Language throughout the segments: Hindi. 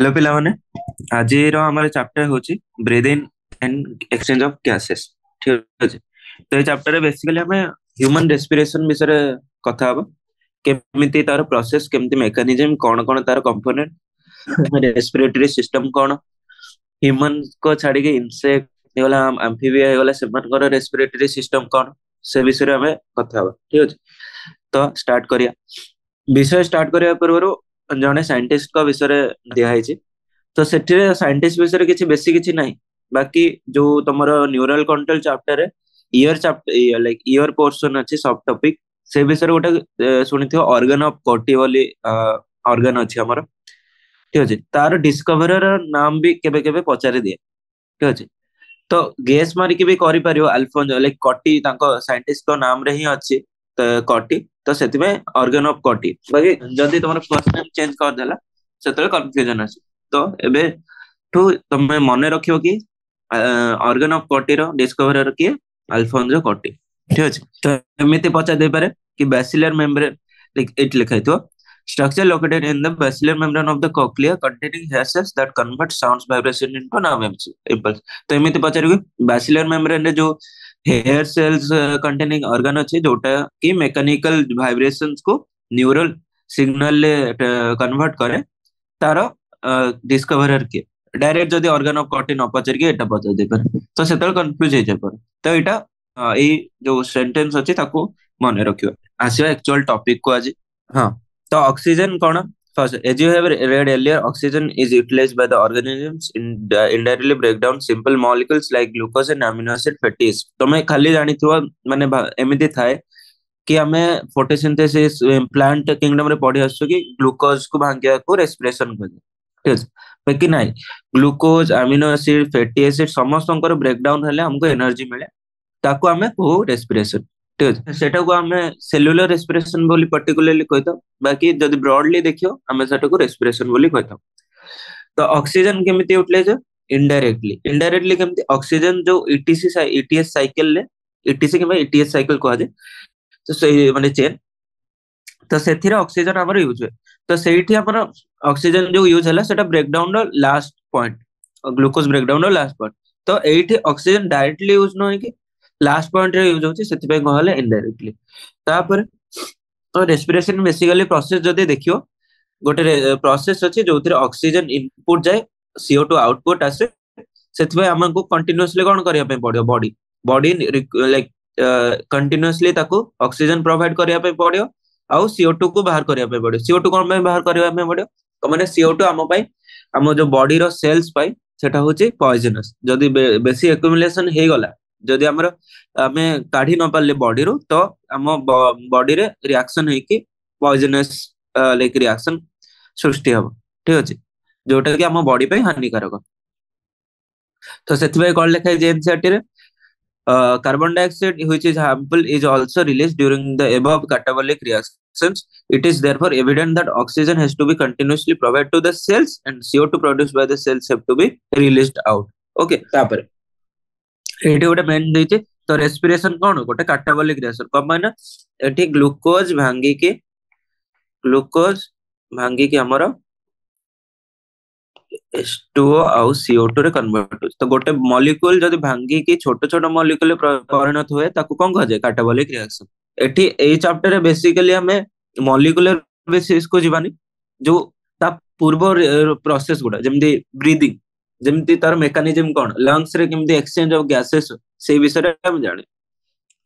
હેલો પિલાઓને આજેର ଆମର ଚାପ୍ଟର ହେଉଛି breathing and exchange of gases ଠିକ ଅଛି ତ ଏଇ ଚାପ୍ଟରରେ ବେସିକାଲି ଆମେ ହ୍ୟୁମାନ ରେସ୍ପିରେସନ ବିଷୟରେ କଥା ହବା କେମିତି ତାର ପ୍ରୋସେସ କେମିତି ମେକାନିଜିମ କ'ଣ କ'ଣ ତାର କମ୍ପୋନେଣ୍ଟ ରେସ୍ପିରେଟୋରୀ ସିଷ୍ଟମ କ'ଣ ହ୍ୟୁମାନଙ୍କ ଛାଡ଼ିକି ଇନସେକ୍ଟ ହେଇଗଲା ଆମ୍ଫିବିଆ ହେଇଗଲା ସେମାନଙ୍କର ରେସ୍ପିରେଟୋରୀ ସିଷ୍ଟମ କ'ଣ ସେ ବିଷୟରେ ଆମେ କଥା ହବା ଠିକ ଅଛି ତ ଷ୍ଟାର୍ଟ କରିବା ବିଷୟ ଷ୍ଟାର୍ଟ କରିବା ପୂର୍ବରୁ ଜଣେ ସାଇଣ୍ଟିଷ୍ଟଙ୍କ ବିଷୟରେ ଦିଆହେଇଛି ତ ସେଥିରେ ସାଇଣ୍ଟିଷ୍ଟ ବିଷୟରେ କିଛି ବେଶୀ କିଛି ନାହିଁ ବାକି ଯୋଉ ତମର ନ୍ୟୁରାଲ କଣ୍ଟ୍ରୋଲ ଚାପ୍ଟରରେ ଇୟର ଲାଇକ୍ ଇୟର ପୋର୍ସନ ଅଛି ସବ୍ ଟପିକ ସେ ବିଷୟରେ ଗୋଟେ ଶୁଣିଥିବ ଅର୍ଗାନ ଅଫ କଟି ବୋଲି ଅର୍ଗାନ ଅଛି ଆମର ଠିକ ଅଛି ତାର ଡିସକଭରୀର ନାମ ବି କେବେ କେବେ ପଚାରି ଦିଏ ଠିକ ଅଛି ତ ଗେସ୍ ମାରିକି ବି କରିପାରିବ ଆଲଫୋନ୍ସ ଲାଇକ୍ କଟି ତାଙ୍କ ସାଇଣ୍ଟିଷ୍ଟଙ୍କ ନାମରେ ହିଁ ଅଛି କଟି ତ ସେଥିପାଇଁ ଅର୍ଗାନ ଅଫ କଟି ବାକି ଯଦି ତମର ଫାର୍ଷ୍ଟ ନେମ୍ ଚେଞ୍ଜ କରିଦେଲା ସେତେବେଳେ କନଫ୍ୟୁଜନ ଆସିବ ତ ଏବେ ଠୁ ତମେ ମନେ ରଖିବ କି ଅର୍ଗାନ ଅଫ କଟିର ଡିସ୍କଭରର କିଏ ଆଲଫୋନ୍ସ କଟି ଠିକ ଅଛି ତ ଏମିତି ପଚାରି ଦେଇପାରେ କି ବ୍ୟାସିଲାର ମେମ୍ବ୍ରେନ୍ ଏଇଠି ଲେଖା ହେଇଥିବ structure located in the basilar membrane of the cochlea containing hair cells that convert sounds vibration into nerve impulse तो एमिति पचारिबे basilar membrane रे जो हेयर सेल्स कंटेनिंग ऑर्गन अच्छे जोटा कि मेकानिकल वाइब्रेशंस को न्यूरल सिग्नल कन्वर्ट करे तारो डिस्कवरर के डायरेक्ट जो ऑर्गन ऑफ कॉटन अपचर के एटा बजा दे पर तो सेटल कंफ्यूज हे जा पर तो एटा ए जो सेंटेंस अच्छे ताको मन रखियो आसी एक्चुअल टॉपिक को आज हां तो ऑक्सीजन कोना First, as you have read earlier, oxygen is utilized by the organisms in uh, indirectly break down simple molecules like glucose and amino acid fatties. तो मैं खाली जानिଥିବା ମାନେ ଏମିତି ଥାଏ କି ଆମେ ଫଟୋସିନ୍ଥେସିସ୍ ପ୍ଲାଣ୍ଟ କିଙ୍ଗଡମ୍ ରେ ପଢି ଆସୁଛୁ କି ଗ୍ଲୁକୋଜ କୁ ଭାଙ୍ଗିବାକୁ ରେସ୍ପିରେସନ କୁହାଯାଏ ଠିକ ଅଛି ବାକି ନାଇଁ glucose amino acid fatty acid ସମସ୍ତଙ୍କର ବ୍ରେକ୍ ଡାଉନ ହେଲେ ଆମକୁ ଏନର୍ଜି ମିଳେ ତାକୁ ଆମେ କହୁ ରେସ୍ପିରେସନ ଠିକ ଅଛି ସେଟାକୁ ଆମେ ସେଲ୍ୟୁଲାର ରେସ୍ପିରେସନ ବୋଲି ପର୍ଟିକୁଲାରଲି କହିଥାଉ ବାକି ଯଦି ବ୍ରଡଲି ଦେଖିବ ଆମେ ସେଟାକୁ ରେସ୍ପିରେସନ ବୋଲି କହିଥାଉ ତ ଅକ୍ସିଜେନ କେମିତି ୟୁଟିଲାଇଜ ଇନଡାଇରେକ୍ଟଲି ଇନଡାଇରେକ୍ଟଲି କେମିତି ଅକ୍ସିଜେନ ଯୋଉ ଇଟିସି ଇଟିଏସ୍ ସାଇକେଲରେ ଇଟିସି କିମ୍ବା ଇଟିଏସ୍ ସାଇକେଲ କୁହାଯାଏ ତ ସେଇ ମାନେ ଚେନ୍ ତ ସେଥିରେ ଅକ୍ସିଜେନ ଆମର ୟୁଜ ହୁଏ ତ ସେଇଠି ଆମର ଅକ୍ସିଜେନ ଯୋଉ ୟୁଜ ହେଲା ସେଟା ବ୍ରେକଡାଉନ ର ଲାଷ୍ଟ ପଏଣ୍ଟ ଗ୍ଲୁକୋଜ ବ୍ରେକଡାଉନ ର ଲାଷ୍ଟ ପଏଣ୍ଟ ତ ଏଇଠି ଅକ୍ସିଜେନ ଡାଇରେକ୍ଟଲି ୟୁଜ ନ ହେଇକି ଲାଷ୍ଟ ପଏଣ୍ଟରେ ୟୁଜ୍ ହଉଛି ସେଥିପାଇଁ କ'ଣ ହେଲା ଇନଡାଇରେକ୍ଟଲି ତାପରେ ତ ରେସ୍ପିରେସନ ବେସିକାଲି ପ୍ରୋସେସ ଯଦି ଦେଖିବ ଗୋଟେ ପ୍ରୋସେସ ଅଛି ଯୋଉଥିରେ ଅକ୍ସିଜେନ ଇନପୁଟ ଯାଏ ସିଓ ଟୁ ଆଉଟପୁଟ ଆସେ ସେଥିପାଇଁ ଆମକୁ କଣ୍ଟିନ୍ୟୁସଲି କ'ଣ କରିବା ପାଇଁ ପଡିବ ବଡି ବଡି ଲାଇକ୍ କଣ୍ଟିନ୍ୟୁସଲି ତାକୁ ଅକ୍ସିଜେନ ପ୍ରୋଭାଇଡ କରିବା ପାଇଁ ପଡିବ ଆଉ ସିଓ ଟୁ କୁ ବାହାର କରିବା ପାଇଁ ପଡିବ ସିଓ ଟୁ କ'ଣ ପାଇଁ ବାହାର କରିବା ପାଇଁ ପଡିବ ମାନେ ସିଓ ଟୁ ଆମ ପାଇଁ ଆମ ଯୋଉ ବଡିର ସେଲ୍ସ ପାଇଁ ସେଟା ହଉଛି ପଏଜନସ୍ ଯଦି ବେଶୀ ଏକ୍ୟୁମୁଲେସନ ହେଇଗଲା ଯଦି ଆମର ଆମେ କାଢି ନ ପାରିଲେ ବଡିରୁ ତ ଆମ ବଡିରେ ରିଆକ୍ସନ ହେଇକି ପଏଜନସ୍ ଲାଇକ୍ ରିଆକ୍ସନ ସୃଷ୍ଟି ହବ ଠିକ ଅଛି ଯୋଉଟା କି ଆମ ବଡି ପାଇଁ ହାନିକାରକ ତ ସେଥିପାଇଁ କଣ ଲେଖାଏ ଯେ ଏନସିଆରଟିରେ carbon dioxide which is harmful is also released during the above catabolic reactions it is therefore evident that oxygen has to be continuously provided to the cells and co2 produced by the cells have to be released out okay tapare गोटे तो रेस्पिरेसन कौन गोटे काटाबोलिक रेसर कम मैं ये ग्लुकोज भांगिकी ग्लुकोज भांगिकी आम एस टू आउ सीओ रे कन्वर्ट तो गोटे मलिकुल जब भांगिकी छोट छोट मलिकुल परिणत हुए कौन कह जाए काटाबोलिक रिएक्शन एटी चैप्टर रे बेसिकली हमें मलिकुलर बेसिस को जीवानी जो ता पूर्व प्रोसेस गुडा जमी ब्रीदिंग जमती तार मेकानिजम कौन लंगस एक्सचेंज अफ गैसेस से विषय जाने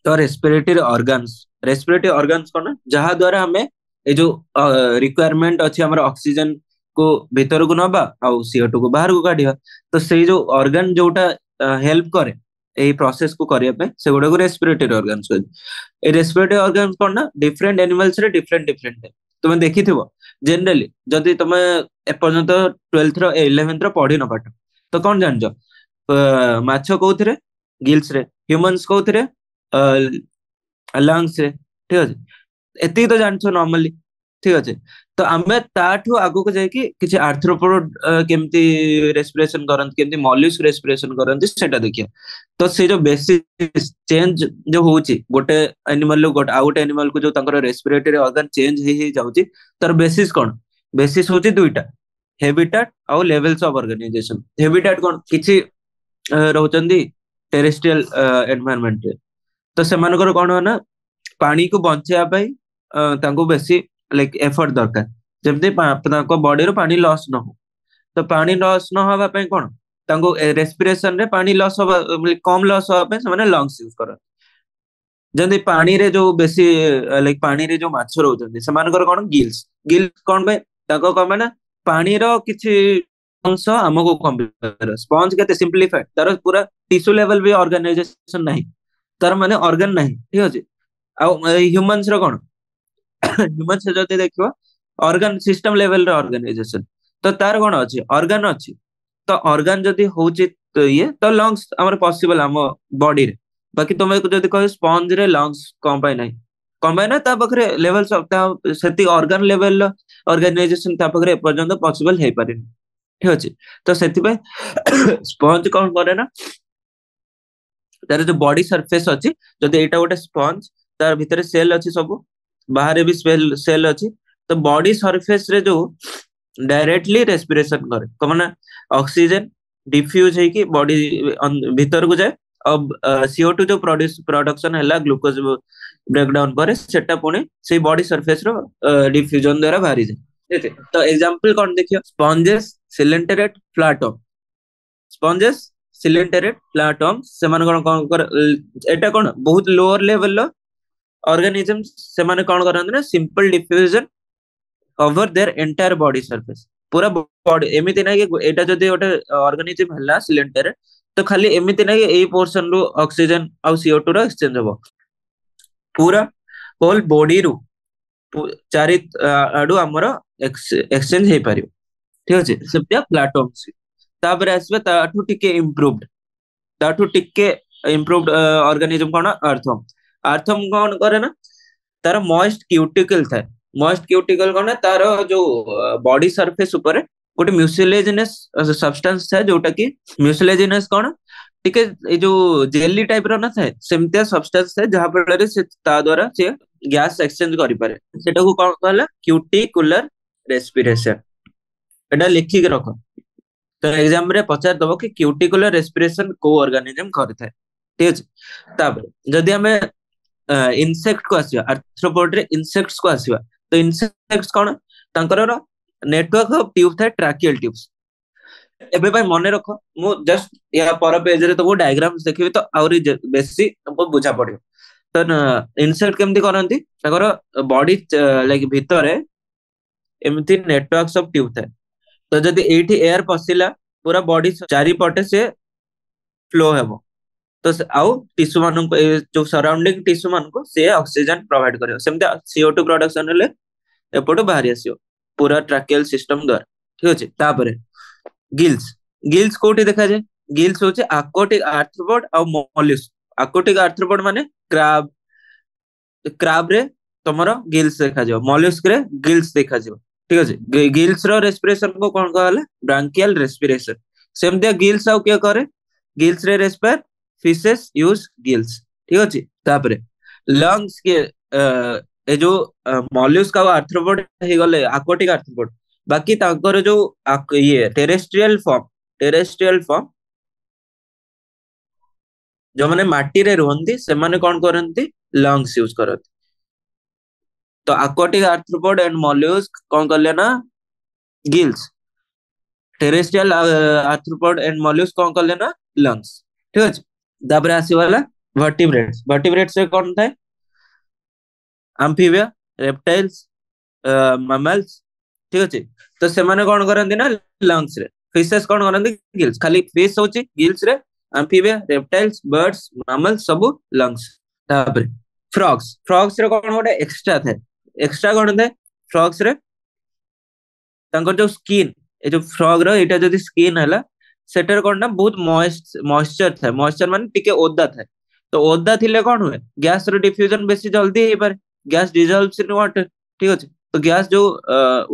तो रेस्पिरेटरी अर्गानस रेस्पिरेटरी अर्गानस कौन जहाँ द्वारा आम ये जो रिक्वयरमेंट अच्छे अक्सीजेन को भितर को ना आओ टू को बाहर को काढ़ तो से जो अर्गान जोटा हेल्प कै यही प्रोसेस को करने से गुड़ाक रेस्पिरेटरी अर्गानस रेस्पिरेटरी अर्गानस कौन ना डिफरेन्ट एनिमल्स रे डिफरेन्ट डिफरेन्ट तुम्हें देखी थोड़ा जेनेली जदि तुम एपर्त ट्वेल्थ रलेवेन्थ रढ़ी न पाठ तो कौन जान मौरे गिल्स रे कौन थे लंगस ठीक अच्छे एत तो जान नर्माली ठीक अच्छे तो आम ताठू आग को जाए कि आर्थ्रोपोड रेस्पिरेसन करती मल्यूस रेस्पिरेसन करती देखिए तो सी जो बेसिस चेंज जो हूँ गोटे एनिमल रु आउ गोटे एनिमल को जो रेस्पिरेटरी अर्गन चेंज हो तार बेसीस कौन बेसीस हूँ दुईटा हेबिटाट आवेल्स अफ अर्गानाइजेसन हेबिटाट कौन किसी रोचान टेरेस्ट्रियल एनवायरमेंट तो से कौन ना पानी को बचापी बेस लाइक एफर्ट दरकार जमीन बडी पानी लस ना हो तो पानी लस न होगापी कौन तक रेस्पिरेसन पा लस कम लस हाँ लंगस यूज कर जमी पानी रे जो बेसी लाइक पानी रे जो मैं कौन गिल्स गिल्स कौन पे कौन मैं ପାଣିର କିଛି ଅଂଶ ଆମକୁ କମ୍ପ୍ୟୁଟର ସ୍ପଞ୍ଜ କେତେ ସିମ୍ପ୍ଲିଫାଏ ତାର ପୁରା ଟିସୁ ଲେଭେଲ ବି ଅର୍ଗାନାଇଜେସନ ନାହିଁ ତାର ମାନେ ଅର୍ଗାନ ନାହିଁ ଠିକ ଅଛି ଆଉ ହ୍ୟୁମାନ୍ସ ର କଣ ହ୍ୟୁମାନ୍ସ ଯଦି ଦେଖିବ ଅର୍ଗାନ ସିଷ୍ଟମ ଲେଭେଲର ଅର୍ଗାନାଇଜେସନ ତ ତାର କଣ ଅଛି ଅର୍ଗାନ ଅଛି ତ ଅର୍ଗାନ ଯଦି ହଉଛି ଇଏ ତ ଲଙ୍ଗସ ଆମର ପସିବଲ ଆମ ବଡିରେ ବାକି ତମେ ଯଦି କହିବ ସ୍ପଞ୍ଜରେ ଲଙ୍ଗସ କମ୍ ପାଇଁ ନାହିଁ କଣ ପାଇଁ ନା ତା ପାଖରେ ଲେଭେଲ ସେତିକି ଅର୍ଗାନ ଲେଭେଲର ଅର୍ଗାନାଇଜେସନ ତା ପାଖରେ ଏପର୍ଯ୍ୟନ୍ତ ପସିବଲ ହେଇପାରିନି ଠିକ ଅଛି ତ ସେଥିପାଇଁ ସ୍ପଞ୍ଜ କଣ କରେ ନା ତାର ଯୋଉ ବଡି ସରଫେସ ଅଛି ଯଦି ଏଇଟା ଗୋଟେ ସ୍ପଞ୍ଜ ତାର ଭିତରେ ସେଲ ଅଛି ସବୁ ବାହାରେ ବି ସେଲ ଅଛି ତ ବଡି ସରଫେସ ରେ ଯୋଉ ଡାଇରେକ୍ଟଲି ରେସ୍ପିରେସନ କରେ କଣ ନା ଅକ୍ସିଜେନ ଡିଫ୍ୟୁଜ ହେଇକି ବଡି ଭିତରକୁ ଯାଏ ଆଉ ସିଓ ଟୁ ଯୋଉ ପ୍ରଡକ୍ସନ ହେଲା ଗ୍ଲୁକୋଜ ବ୍ରେକଡାଉନ ପରେ ସେଟା ପୁଣି ସେଇ ବଡି ସରଫେସ ର ଡିଫ୍ୟୁଜନ ଦ୍ଵାରା ବାହାରିଯାଏ ତ ଏକ୍ସାମ୍ପଲ କଣ ଦେଖିବ ସ୍ପଞ୍ଜେସ୍ ସିଲେଣ୍ଟରେଟ୍ ପ୍ଲାଟମ୍ ସ୍ପଞ୍ଜେସ୍ ସିଲେଣ୍ଟରେଟ୍ ପ୍ଲାଟମ୍ ସେମାନେ କଣ କଣ ଏଟା କଣ ବହୁତ ଲୋଅର ଲେଭେଲ ର ଅର୍ଗାନିଜମ ସେମାନେ କଣ କରନ୍ତି ନା simple diffusion over their entire body surface ପୁରା ବଡି ଏମିତି ନାହିଁ କି ଏଇଟା ଯଦି ଗୋଟେ ଅର୍ଗାନିଜମ ହେଲା ସିଲେଣ୍ଟରେଟ୍ ତ ଖାଲି ଏମିତି ନାହିଁ ଏଇ ପୋର୍ସନ ରୁ ଅକ୍ସିଜେନ ଆଉ ସିଓ ଟୁ ର ଏକ୍ସଚେଞ୍ଜ ହବ पूरा होल बॉडी रु चारि आड़ आम एक्सचेंज हो पार ठीक अच्छे से प्लाटोम तापर अर्गानिजम कौन आर्थम आर्थम कौन कैर ना तार मयस्ट क्यूटिकल था मयस्ट क्यूटिकल कौन तार जो बॉडी सरफेस गोटे म्यूसिलेजने सबस्टा था जोटा कि म्यूसिलेजने कौन ଟିକେ ଏଇ ଯୋଉ ଜେଲି ଟାଇପ ର ନଥାଏ ସେମିତିଆ ସବଷ୍ଟାନ୍ସ ଥାଏ ଯାହା ଫଳରେ ସେ ତା ଦ୍ଵାରା ସେ ଗ୍ୟାସ ଏକ୍ସଚେଞ୍ଜ କରିପାରେ ସେଟାକୁ କଣ କହିଲା କ୍ୟୁଟିକୁଲାର ରେସ୍ପିରେସନ ଏଟା ଲେଖିକି ରଖ ତ ଏକ୍ଜାମ ରେ ପଚାରି ଦବ କି କ୍ୟୁଟିକୁଲାର ରେସ୍ପିରେସନ କୋଉ ଅର୍ଗାନିଜମ କରିଥାଏ ଠିକ ଅଛି ତାପରେ ଯଦି ଆମେ ଇନସେକ୍ଟ କୁ ଆସିବା ଆର୍ଥ୍ରୋପୋଡ ରେ ଇନସେକ୍ଟ କୁ ଆସିବା ତ ଇନସେକ୍ଟ କଣ ତାଙ୍କର ନେଟୱାର୍କ ଅଫ ଟ୍ୟୁବ ଥାଏ ଟ୍ରାକିଆଲ ଟ୍ୟୁବ୍ସ ଏବେ ପାଇଁ ମନେ ରଖ ମୁଁ ଜଷ୍ଟ ୟା ପର ପେଜରେ ତମକୁ ଡାଇଗ୍ରାମ ଦେଖିବି ତ ଆହୁରି ବେଶୀ ତମକୁ ବୁଝା ପଡିବ ତ ଇନସେଟ କେମିତି କରନ୍ତି ତାଙ୍କର ବଡି ଲାଇକ୍ ଭିତରେ ଏମିତି ନେଟୱାର୍କ ସବୁ ଟ୍ୟୁବ ଥାଏ ତ ଯଦି ଏଇଠି ଏୟାର ପଶିଲା ପୁରା ବଡି ଚାରିପଟେ ସେ ଫ୍ଲୋ ହେବ ତ ଆଉ ଟିସୁ ମାନଙ୍କୁ ଯୋଉ ସରାଉଣ୍ଡିଂ ଟିସୁ ମାନଙ୍କୁ ସେ ଅକ୍ସିଜେନ ପ୍ରୋଭାଇଡ କରିବ ସେମିତି ସିଓ ଟୁ ପ୍ରଡକ୍ସନ ହେଲେ ଏପଟୁ ବାହାରି ଆସିବ ପୁରା ଟ୍ରାକେଲ ସିଷ୍ଟମ ଦ୍ୱାରା ଠିକ ଅଛି ତାପରେ গিলস গিলস কোটি দেখা যায় গিলস হচ্ছে আকোটিক আর্থ্রোপড আর मॉलिस আকোটিক আর্থ্রোপড মানে ক্রাব ক্রাব রে তোমার গিলস দেখা जाओ मॉलिस्क রে গিলস দেখা जाओ ঠিক আছে গিলস র রেসপিরেশন কো কোন কহলে ব্রাঙ্কিয়াল রেসপিরেশন সেমতি গিলস আউ কে করে গিলস রে রেসপার ফিশেস ইউজ গিলস ঠিক আছে তারপরে লংস কে এ যে মলিউস্ক আউ আর্থ্রোপড হে গলে আকোটিক আর্থ্রোপড बाकी तांकर जो ये टेरेस्ट्रियल फॉर्म टेरेस्ट्रियल फॉर्म जो माने माटी रे रहंती से माने कोन करंती लंग्स यूज करत तो एक्वाटिक आर्थ्रोपोड एंड मॉलस्क कोन कर लेना gills terrestrial arthropod and mollusc कोन कर लेना लंग्स ठीक अछि दबरे आसी वाला वर्टिब्रेट्स वर्टिब्रेट्स से कोन थाय एम्फीबिया रेप्टाइल्स मैमल्स ଠିକ ଅଛି ତ ସେମାନେ କଣ କରନ୍ତି ନା ଲଙ୍ଗସ ରେ ଫିସେସ କଣ କରନ୍ତି ଗିଲ୍ସ ଖାଲି ଫିସ୍ ହଉଛି ଗିଲ୍ସ ରେ ଆମ୍ଫିବିଆ ରେପ୍ଟାଇଲ୍ସ ବର୍ଡସ ମାମଲ ସବୁ ଲଙ୍ଗସ ତାପରେ ଫ୍ରଗ୍ସ ଫ୍ରଗ୍ସ ରେ କଣ ଗୋଟେ ଏକ୍ସଟ୍ରା ଥାଏ ଏକ୍ସଟ୍ରା କଣ ଥାଏ ଫ୍ରଗ୍ସ ରେ ତାଙ୍କର ଯୋଉ ସ୍କିନ୍ ଏ ଯୋଉ ଫ୍ରଗ ର ଏଇଟା ଯଦି ସ୍କିନ୍ ହେଲା ସେଠାରେ କଣ ନା ବହୁତ ମଏଶ୍ଚର ଥାଏ ମଏଶ୍ଚର ମାନେ ଟିକେ ଓଦା ଥାଏ ତ ଓଦା ଥିଲେ କଣ ହୁଏ ଗ୍ୟାସ ର ଡିଫ୍ୟୁଜନ ବେଶୀ ଜଲ୍ଦି ହେଇପାରେ ଗ୍ୟାସ ଡିଜଲ୍ଭ ଇନ୍ ୱାଟର ଠିକ ଅଛି तो गैस जो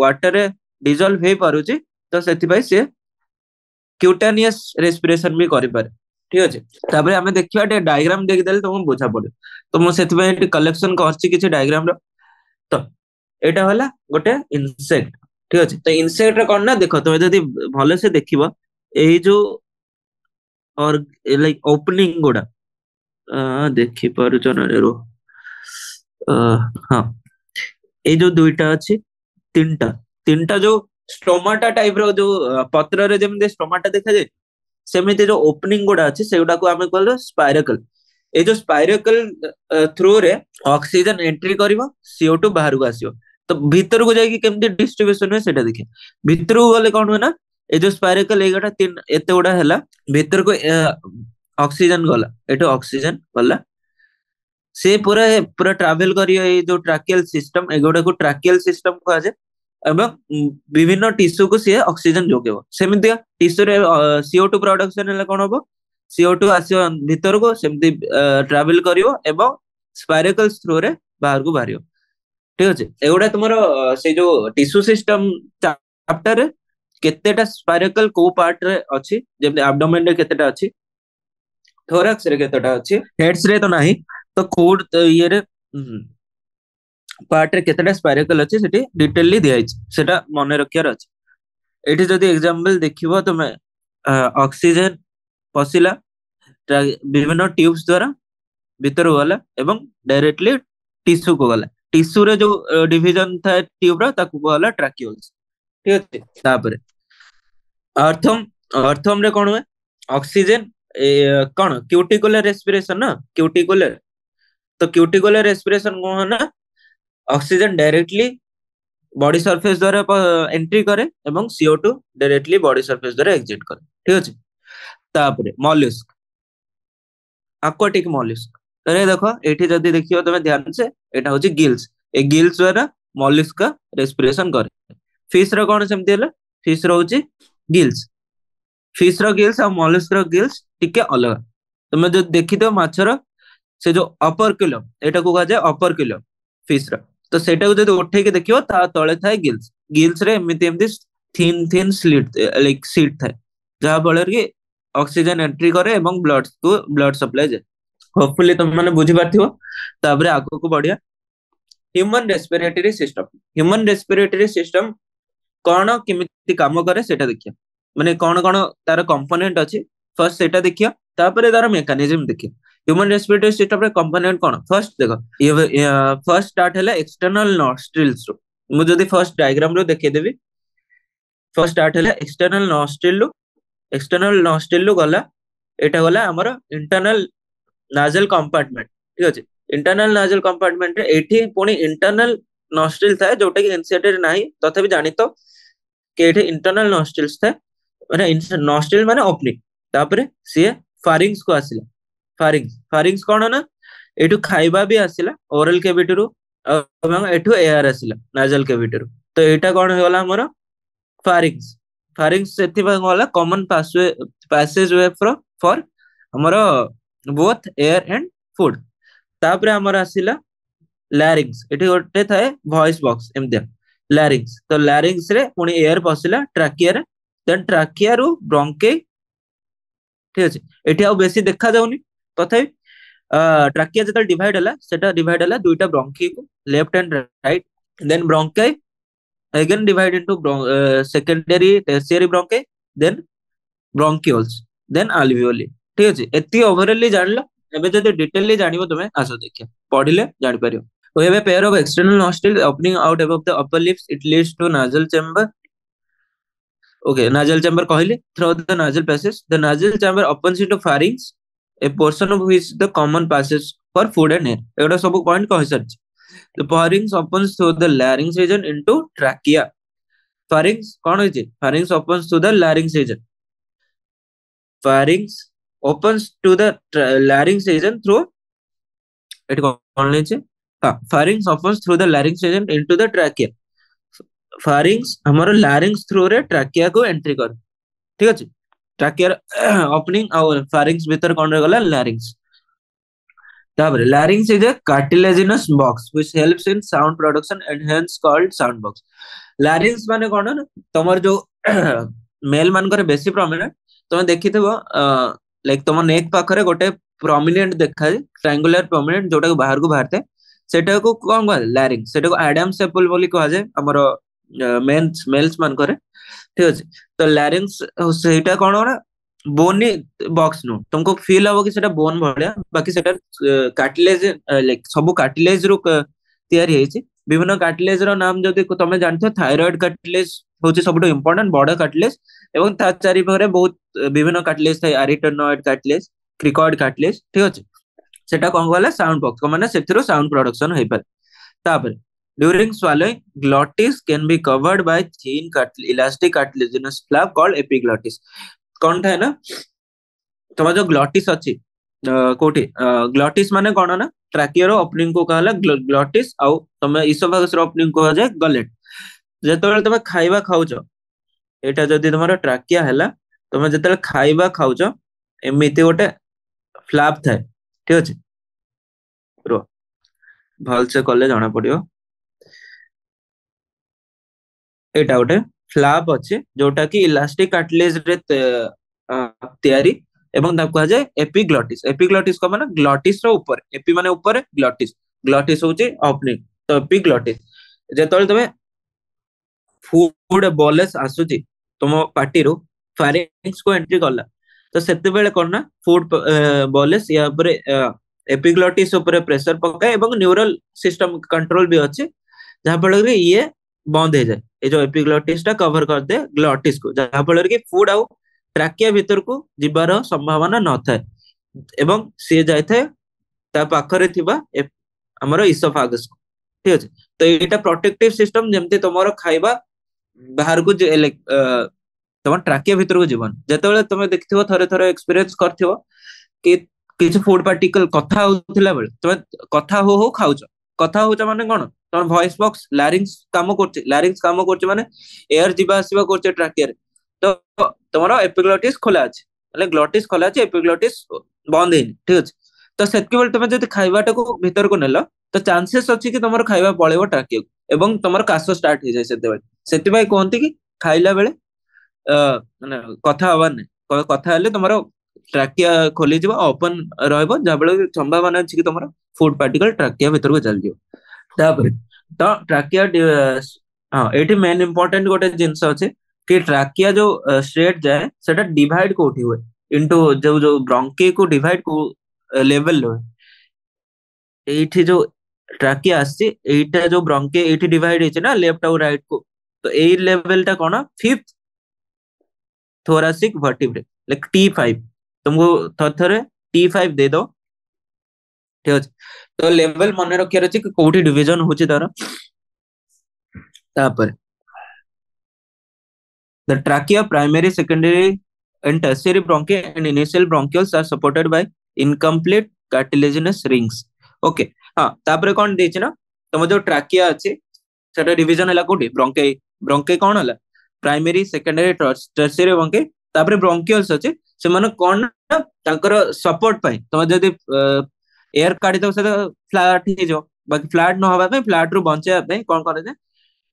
वाटर रे डिजॉल्व हो पार तो से क्यूटानिअस रेस्पिरेसन भी कर पारे ठीक अच्छे तापर आम देखा डायग्राम देखीदे तुमको तो बुझा पड़े तो मुझे कलेक्शन कर डायग्राम र एटा होला गोटे इनसेक्ट ठीक अच्छे तो इनसेक्ट कौन ना देख तुम तो जी भले से देख जो और लाइक ओपनिंग गुड़ा देखी पार हाँ ଏଇ ଯୋଉ ଦୁଇଟା ଅଛି ତିନିଟା ତିନିଟା ଯୋଉ ଷ୍ଟ୍ରୋମାଟା ଟାଇପର ଯୋଉ ପତ୍ରରେ ଯେମିତି ଷ୍ଟ୍ରୋମାଟା ଦେଖାଯାଏ ସେମିତି ଯୋଉ ଓପନିଂ ଗୁଡା ଅଛି ସେଗୁଡାକୁ ଆମେ କହିଲୁ ସ୍ପାଇରାକଲ ଏଇ ଯୋଉ ସ୍ପାଇରାକଲ ଥ୍ରୁରେ ଅକ୍ସିଜେନ ଏଣ୍ଟ୍ରି କରିବ ସିଓ ଟୁ ବାହାରକୁ ଆସିବ ତ ଭିତରକୁ ଯାଇକି କେମିତି ଡିଷ୍ଟ୍ରିବ୍ୟୁସନ ହୁଏ ସେଇଟା ଦେଖିବା ଭିତରକୁ ଗଲେ କଣ ହୁଏ ନା ଏଇ ଯୋଉ ସ୍ପାଇରାକଲ ଏଇଗୁଡା ଏତେ ଗୁଡା ହେଲା ଭିତରକୁ ଅକ୍ସିଜେନ ଗଲା ଏଠୁ ଅକ୍ସିଜେନ ଗଲା ସେ ପୁରା ପୁରା ଟ୍ରାଭେଲ କରିବ ଏଇ ଯୋଉ ଟ୍ରାକିଆଲ ସିଷ୍ଟମ ଏଗୁଡାକୁ ଟ୍ରାକିଆଲ ସିଷ୍ଟମ କୁହାଯାଏ ଏବଂ ବିଭିନ୍ନ ଟିସୁକୁ ସିଏ ଅକ୍ସିଜେନ ଯୋଗେଇବ ସେମିତି ଟିସୁରେ ସିଓ ଟୁ ପ୍ରଡକ୍ସନ ହେଲେ କଣ ହବ ସିଓ ଟୁ ଆସିବ ଭିତରକୁ ସେମିତି ଟ୍ରାଭେଲ କରିବ ଏବଂ ସ୍ପାଇରାକଲ୍ସ ଥ୍ରୁରେ ବାହାରକୁ ବାହାରିବ ଠିକ ଅଛି ଏଗୁଡା ତୁମର ସେ ଯୋଉ ଟିସ୍ୟୁ ସିଷ୍ଟମ ଚାପ୍ଟରରେ କେତେଟା ସ୍ପାଇରକଲ କୋଉ ପାର୍ଟରେ ଅଛି ଯେମିତି ଆବଡୋମେନରେ କେତେଟା ଅଛି ଥୋରାକ୍ସରେ କେତେଟା ଅଛି ହେଡ୍ସରେ ତ ନାହିଁ ତ କୋଡ୍ ଇଏରେ ପାର୍ଟରେ କେତେଟା ସ୍ପାଇରାକଲ ଅଛି ସେଠି ଡିଟେଲଲି ଦିଆହେଇଛି ସେଟା ମନେ ରଖିବାର ଅଛି ଏଠି ଯଦି ଏକ୍ଜାମ୍ପଲ ଦେଖିବ ତମେ ଅକ୍ସିଜେନ ପଶିଲା ବିଭିନ୍ନ ଟ୍ୟୁବ୍ସ ଦ୍ଵାରା ଭିତରକୁ ଗଲା ଏବଂ ଡାଇରେକ୍ଟଲି ଟିସୁକୁ ଗଲା ଟିସୁରେ ଯୋଉ ଡିଭିଜନ ଥାଏ ଟ୍ୟୁବ୍ର ତାକୁ କୁହାଗଲା ଟ୍ରାକିଓଲ୍ସ ଠିକ ଅଛି ତାପରେ ଅର୍ଥମ ଅର୍ଥମରେ କଣ ହୁଏ ଅକ୍ସିଜେନ କଣ କ୍ୟୁଟିକୁଲାର ରେସ୍ପିରେସନ ନା କ୍ୟୁଟିକୁଲାର तो क्यूटिकुलर रेस्पिरेशन कौन है ना অক্সিজেন ডাইরেক্টলি বডি সারফেস দ্বারা এন্ট্রি করে এবং C O two directly body surface দ্বারা এক্সিট করে ঠিক আছে তাপরে মলিস্ক আকুয়াটিক মলিস্ক তাহলে দেখো এটি যদি দেখিও তুমি ধ্যান সে এটা হচ্ছে গিলস এই গিলস দ্বারা মলিস্ক রেসপিরেশন করে ফিশ র কোন সেমতি হলে ফিশ র হচ্ছে গিলস ফিশ র গিলস আর মলিস্ক র গিলস টিকে অলগা তুমি যদি দেখিদেও মাছর से जो अपरकुलम एटा को कहा जाए अपरकुलम फिश रा तो सेटा को जदे उठे के देखियो ता तळे थाए गिल्स गिल्स रे एमिति एमदि thin thin slit like sheet थाए जहा बळर के ऑक्सीजन एंट्री करे एवं ब्लड को ब्लड सप्लाई जाए होपफुली तुम माने बुझी पाथिबो तबरे आगो को बढ़िया human respiratory system human respiratory system कोण केमिति काम करे सेटा देखियो माने कोण कोण तार कंपोनेंट अछि फर्स्ट सेटा देखियो तापर तार मेकानिजम देखियो ह्यूमन रेस्पिरेटरी सिस्टम रे कंपोनेंट कोन फर्स्ट देखो ये फर्स्ट स्टार्ट हैला एक्सटर्नल नॉस्ट्रिल्स रो मु जदी फर्स्ट डायग्राम रो देखि देबी फर्स्ट स्टार्ट हैला एक्सटर्नल नॉस्ट्रिल रो एक्सटर्नल नॉस्ट्रिल रो गला এটা গলা আমার ইন্টারনাল নাজেল কম্পার্টমেন্ট ঠিক আছে ইন্টারনাল নাজেল কম্পার্টমেন্টরে এটি পুনি ইন্টারনাল নস্ট্রিল থাকে যোটা কি এনসিআরটি রে নাই তথাপি জানিত কি এটি ইন্টারনাল নস্ট্রিলস থাকে মানে নস্ট্রিল মানে ওপনিং তারপরে সিয়ে ফারিংস কু আসিলা ଫାରିଙ୍ଗ ଫାରିଙ୍ଗ କ'ଣ ନା ଏଠୁ ଖାଇବା ବି ଆସିଲା ଓରାଲ କେଭିଟିରୁ ଏବଂ ଏଠୁ ଏୟାର ଆସିଲା ନାଜଲ କେଭିଟିରୁ ତ ଏଇଟା କ'ଣ ହେଇଗଲା ଆମର ଫାରିଙ୍ଗ ଫାରିଙ୍ଗ ସେଥିପାଇଁ କ'ଣ ହେଲା କମନ ପାସେଜ ୱେ ଫର ଆମର ବୋଥ ଏୟାର ଆଣ୍ଡ ଫୁଡ ତାପରେ ଆମର ଆସିଲା ଲାରିଙ୍ଗସ ଏଠି ଗୋଟେ ଥାଏ ଭଏସ ବକ୍ସ ଏମିତିଆ ଲାରିଙ୍ଗସ ତ ଲାରିଙ୍ଗସ ରେ ପୁଣି ଏୟାର ପଶିଲା ଟ୍ରାକିଆରେ ଦେନ୍ ଟ୍ରାକିଆରୁ ବ୍ରଙ୍କେଇ ଠିକ ଅଛି ଏଠି ଆଉ ବେଶୀ ଦେଖାଯାଉନି তথাপি ট্রাকিয়া যেত ডিভাইড হল সেটা ডিভাইড হল দুইটা ব্রঙ্কি কু left and right then bronchi again divide into uh, secondary tertiary bronchi then bronchioles then alveoli ঠিক আছে এতি ওভারঅলি জানলো এবে যদি ডিটেইলি জানিব তুমি আসো দেখে পড়িলে জানি পারিও We have a pair of external nostrils opening out above the upper lips. It leads to nasal chamber. Okay, nasal chamber कहले through the nasal passages. The nasal chamber opens into pharynx a portion of which the common passes for food and air. एगुड़ा सब पॉइंट कह sir The pharynx opens through the larynx region into trachea. Pharynx कौन होइछे? Pharynx opens through the larynx region. Pharynx opens to the larynx region through it कौन होइछे? हां, pharynx opens through the larynx region into the trachea. pharynx हमारा larynx through रे trachea को एंट्री कर. ठीक है ट्राकियर opening our pharynx with our condragular larynx তারপরে larynx is a cartilaginous box which helps in sound production and hence called sound box larynx মানে কোন তোমার যে মেল মানকরে বেশি প্রমিনেন্ট তুমি দেখিথিব লাইক তোমার নেক পাখরে গোটে প্রমিনেন্ট দেখায় ট্রায়াঙ্গুলার প্রমিনেন্ট যোটাকে বাহারকু বাহারতে সেটাকে কোন কোয়া ল্যারিংস সেটাকে আডাম সেপল বলি কোয়া যায় আমার মেন্স মেলস মানকরে ঠিক ଅଛି ତ ଲାରିଙ୍ଗସ୍ ସେଇଟା କ'ଣ ନା ବୋନ୍ ବକ୍ସ ନୁ ତମକୁ ଫିଲ୍ ହବ କି ସେଟା ବୋନ୍ ଭଳିଆ ବାକି ସେଟା କାଟିଲେଜ ସବୁ କାଟିଲେଜ ରୁ ତିଆରି ହେଇଛି ବିଭିନ୍ନ କାଟିଲେଜ ର ନାମ ଯଦି ତମେ ଜାଣିଥିବ ଥାଇରଏଡ କାଟିଲେଜ ହଉଛି ସବୁଠୁ ଇମ୍ପୋର୍ଟାଣ୍ଟ ବଡ କାଟିଲେଜ ଏବଂ ତା ଚାରି ପାଖରେ ବହୁତ ବିଭିନ୍ନ କାଟିଲେଜ ଥାଏ ଆରିଟୋନଏଡ କାଟିଲେଜ କ୍ରିକଏଡ କାଟିଲେଜ ଠିକ ଅଛି ସେଟା କଣ କହିଲା ସାଉଣ୍ଡ ବକ୍ସ ମାନେ ସେଥିରୁ ସାଉଣ୍ଡ ପ୍ରଡକ୍ସନ ହେଇପାରେ ତାପରେ During swallowing, glottis can be covered by thin cartil- elastic cartilaginous flap called epiglottis. कौन था है ना তোমার যে গ্লটিস আছে কোটি গ্লটিস মানে কোন না ট্রাকিয়ার ওপনিং কো কহলা গ্লটিস আউ তুমি ইসোফাগাস র ওপনিং কো যায় গলেট যেতবেলে তুমি খাইবা খাউছ এটা যদি তোমার ট্রাকিয়া হেলা তুমি যেতবেলে খাইবা খাউছ এমিতি গোটে ফ্লাপ থাকে ঠিক আছে রো ভালসে কলে জনা পড়িও ଏଇଟା ଗୋଟେ ସ୍ଲାବ୍ ଅଛି ଯୋଉଟା କି ଇଲାଷ୍ଟିକ କାଟଲେଜ ରେ ତିଆରି ଏବଂ ତାକୁ କୁହାଯାଏ ଏପିଗ୍ଲଟିସ୍ ଏପିଗ୍ଲଟିସ୍ କଣ ମାନେ ଗ୍ଲଟିସ୍ ର ଉପରେ ଏପି ମାନେ ଉପରେ ଗ୍ଲଟିସ୍ ଗ୍ଲଟିସ୍ ହଉଛି ଅପନିକ ତ ଏପିଗ୍ଲଟିସ୍ ଯେତେବେଳେ ତମେ ଫୁଡ ବଲେସ୍ ଆସୁଛି ତମ ପାଟିରୁ ଫାରିଙ୍ଗସ୍ କୁ ଏଣ୍ଟ୍ରି କଲା ତ ସେତେବେଳେ କଣ ନା ଫୁଡ ବଲେସ୍ ୟା ଉପରେ ଏପିଗ୍ଲଟିସ୍ ଉପରେ ପ୍ରେସର ପକାଏ ଏବଂ ନ୍ୟୁରାଲ ସିଷ୍ଟମ କଣ୍ଟ୍ରୋଲ ବି ଅଛି ଯାହାଫଳରେ ଇଏ बंद हो जाए जो एपिग्लटिस कभर कर दे ग्लटिस को जहाँ फल फुड आउ ट्राकिया भितर को जीवार संभावना न था एवं सी जाए पाखे आमर इसोफागस को ठीक है तो यहाँ प्रोटेक्टिव सिस्टम जमी तुम खाइबा बाहर को तुम ट्राकिया भितर को जीवन जिते तुम देखि थे थे एक्सपीरियंस कर किसी फुड पार्टिकल कथा हो तुम कथा हो हो खाऊ କଥା ହଉଛ ମାନେ କଣ ତମର ଭଏସ ବକ୍ସ ଲାରିଙ୍ଗସ କାମ କରୁଛି ଲାରିଙ୍ଗସ କାମ କରୁଛି ମାନେ ଏୟାର ଯିବା ଆସିବା କରୁଛି ଟ୍ରାକିଆରେ ତ ତମର ଏପିଗ୍ଲୋଟିସ ଖୋଲା ଅଛି ହେଲେ ଗ୍ଲୋଟିସ ଖୋଲା ଅଛି ଏପିଗ୍ଲୋଟିସ ବନ୍ଦ ହେଇନି ଠିକ ଅଛି ତ ସେତିକିବେଳେ ତମେ ଯଦି ଖାଇବାଟାକୁ ଭିତରକୁ ନେଲ ତ ଚାନ୍ସେସ ଅଛି କି ତମର ଖାଇବା ପଳେଇବ ଟ୍ରାକିଆକୁ ଏବଂ ତମର କାଶ ଷ୍ଟାର୍ଟ ହେଇଯାଏ ସେତେବେଳେ ସେଥିପାଇଁ କୁହନ୍ତି କି ଖାଇଲା ବେଳେ ମାନେ କଥା ହବାର ନାହିଁ କଥା ହେଲେ ତମର ट्राकिया खोली जीवा ओपन रहा जबले चंबा माने छि कि तमरो पार्टिकल ट्राकिया भीतर को चल जियो तो ट्राकिया हां एटे मेन इंपोर्टेंट गोटे जिंस कि ट्राकिया जो स्ट्रेट जाए सेटा डिवाइड कोठी हुए इनटू जो जो ब्रोंके को डिवाइड को लेवल हुए एठी जो ट्राकिया आसी एटा जो ब्रोंके एठी डिवाइड हे छ लेफ्ट और राइट को तो ए लेवल ता कोना fifth thoracic vertebrae like T five तुमको थर थर टी फाइव दे दो ঠিক আছে তো লেভেল মনে রাখিবার আছে কোটি ডিভিজন হচ্ছে তার তারপরে The trachea, primary, secondary, and tertiary bronchi and initial bronchioles are supported by incomplete cartilaginous rings. Okay. हाँ तापरे कौन देखे ना तुम जो ट्राकिया अच्छे सेटा डिवीजन है कोटी ब्रोंके ब्रोंके कौन है प्राइमरी सेकेंडरी टर्सरी ब्रोंके तापरे ब्रोंकियल्स अच्छे से मन कौन सपोर्ट पाई तुम जब एयर काढ़ से फ्लाट हो बाकी फ्लाट ना फ्लाट रु बचा कौन कर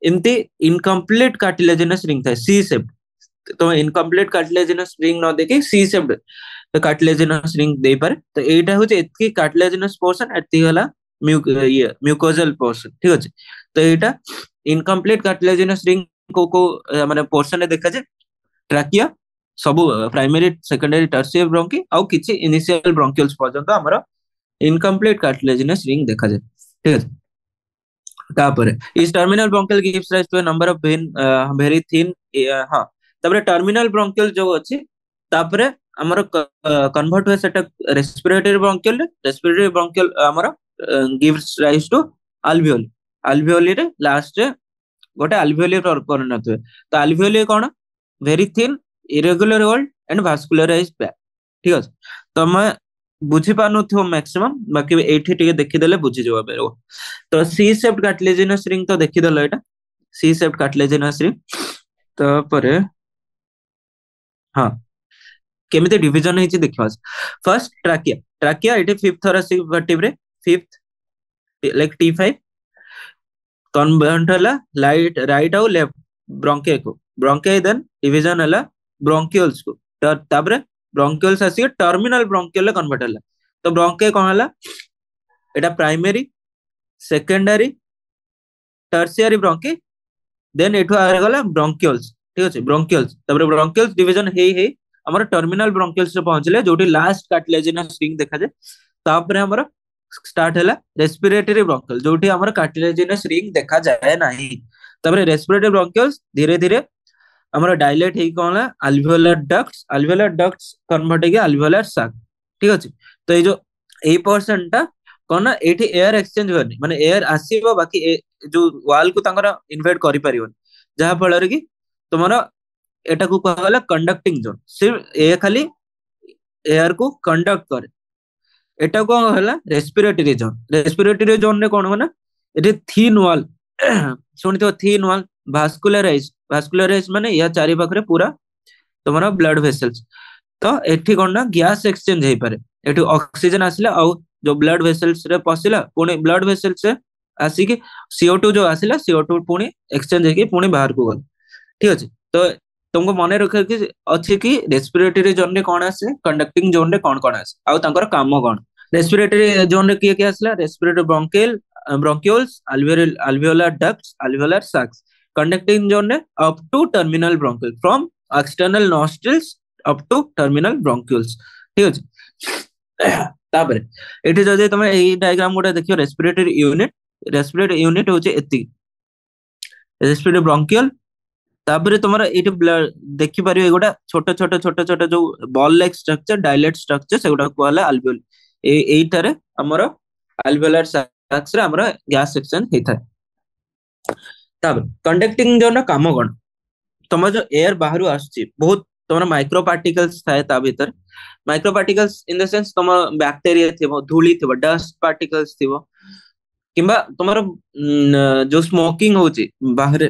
इनकम्प्लीट कार्टिलेजिनस रिंग था सी सेप तुम इनकम्प्लीट कार्टिलेजिनस रिंग न देखे सी सेप कार्टिलेजिनस रिंग दे पारे तो ये होचे इतकी कार्टिलेजिनस पोर्शन ठीक अछि तो एटा इनकम्प्लीट कार्टिलेजिनस पोर्शन रे देखा ସବୁ ପ୍ରାଇମେରୀ ସେକେଣ୍ଡାରୀ ଟର୍ସିଆରୀ ବ୍ରଙ୍କି ଆଉ କିଛି ଇନିସିଆଲ ବ୍ରଙ୍କିଓଲ୍ସ ପର୍ଯ୍ୟନ୍ତ ଆମର ଇନକମ୍ପ୍ଲିଟ କାର୍ଟିଲେଜିନସ୍ ରିଙ୍ଗ ଦେଖାଯାଏ ଠିକ ଅଛି ତାପରେ is terminal bronchiole gives rise to a number of van very thin ହଁ ତାପରେ ଟର୍ମିନାଲ ବ୍ରଙ୍କିଲ ଯୋଉ ଅଛି ତାପରେ ଆମର କନଭର୍ଟ ହୁଏ ସେଟା ରେସ୍ପିରେଟୋରୀ ବ୍ରଙ୍କିଲ ରେସ୍ପିରେଟୋରୀ ବ୍ରଙ୍କିଲ ଆମର ଗିଭ୍ସ ରାଇଜ୍ ଟୁ ଆଲଭିଓଲି ଆଲଭିଓଲିରେ ଲାଷ୍ଟରେ ଗୋଟେ ଆଲଭିଓଲି ପରିଣତ ହୁଏ ତ ଆଲଭିଓଲି କଣ very thin irregular world and vascularized back ঠিক আছে তুমি বুঝি পারুনথিব ম্যাক্সিমাম বাকি এইটি টিকে দেখিদেলে বুঝি যাব পারব তো সি সেপ্ট কার্টিলেজিনাস রিং তো দেখিদেল এটা সি সেপ্ট কার্টিলেজিনাস রিং তারপরে হ্যাঁ কেমিতে ডিভিজন হয়েছে দেখিবা ফার্স্ট ট্রাকিয়া ট্রাকিয়া এটি fifth thoracic vertebrae fifth like T five convert है लाइट रईट आउ लेफ्ट ब्रंके को ब्रंके देन डिविजन है ब्रंकिअल्स को ब्रंकिअल्स आसिक टर्मिनाल ब्रंकिअल कनभर्ट है तो ब्रंके कौन है यहाँ primary secondary tertiary bronchi then your गला ब्रंकिअल्स ठीक अच्छे ब्रंकिअल्स ब्रंकिअल्स डिजन हो आम टर्मिनाल ब्रंकिअल्स पहुंचे जो लास्ट काटिलेज स्क्रीन देखा जाए स्टार्ट है रेस्पिरेटरी ब्रंकिअल जो काटिलेज रिंग देखा जाए ना तो रेस्पिरेटरी ब्रंकिअल्स धीरे धीरे ଆମର ଡାଇଲେଟ୍ ହେଇକି କଣ ହେଲା alveolar ducts alveolar ducts convert ହେଇକି ଆଲଭିଓଲାର ସାକ୍ ଠିକ ଅଛି ତ ଏଇ ଯୋଉ ଏଇ ପର୍ସନଟା କଣ ନା ଏଇଠି ଏୟାର ଏକ୍ସଚେଞ୍ଜ ହୁଏନି ମାନେ ଏୟାର ଆସିବ ବାକି ଯୋଉ ୱାଲକୁ ତାଙ୍କର ଇନଭାଇଟ କରିପାରିବନି ଯାହାଫଳରେ କି ତୁମର এটাকে କୁହାଗଲା কন্ডাক্টিং জোন ସେ ଏ ଖାଲି এয়ার কু কন্ডাক্ট করে এটা কোন হলা রেসপিরেটরি জোন রেসপিরেটরি କଣ ହବ ନା ଏଠି ଥିନ୍ ୱାଲ୍ ଶୁଣିଥିବ ଥିନ୍ ୱାଲ୍ ওয়াল भास्कुलाइज मान या चारि पाखे पूरा तुम ब्लड भेसल्स तो ये कौन ना ग्यास एक्सचेंज हो पाए ये अक्सीजेन आसला जो ब्लड भेसल्स पशिला पुणी ब्लड भेसल्स आसिक सीओ टू जो आसला सीओ टू पुणी एक्सचेज होर को गल ठीक अच्छे तो तुमको मन रख अच्छे कि रेस्पिरेटरी जोन कौन आसे कंडक्टिंग जोन कौन कौन आसे आर कम कौन रेस्पिरेटरी जोन किए किए आसला respiratory bronchiole bronchioles आलभ alveolar ducts alveolar conducting journey up to terminal bronchial from external nostrils up to terminal bronchioles ঠিক আছে তারপরে এটি যদি তুমি এই ডায়াগ্রাম গুটা দেখিও রেসপিরেটরি ইউনিট রেসপিরেটরি ইউনিট হচ্ছে এতি রেসপিরেটরি ব্রঙ্কিয়াল তারপরে তোমার এটি দেখি পারিব এগুটা ছোট ছোট ছোট ছোট যে ball like structure dilate structure সেগুটা কোয়ালে আলভিওল এইটারে আমার আলভিওলার সাক্সরে আমার গ্যাস সেকশন হইଥାଏ ତାପରେ କଣ୍ଡକ୍ଟିଂ ଜୋନ୍ ର କାମ କଣ ତମର ଯୋଉ ଏୟାର ବାହାରୁ ଆସୁଛି ବହୁତ ତମର ମାଇକ୍ରୋ ପାର୍ଟିକଲ୍ସ ଥାଏ ତା ଭିତରେ micro particles in the sense ତମ ବ୍ୟାକ୍ଟେରିଆ ଥିବ ଧୂଳି ଥିବ ଡଷ୍ଟ ପାର୍ଟିକଲ୍ସ ଥିବ କିମ୍ବା ତମର ଯୋଉ ସ୍ମୋକିଂ ହଉଛି ବାହାରେ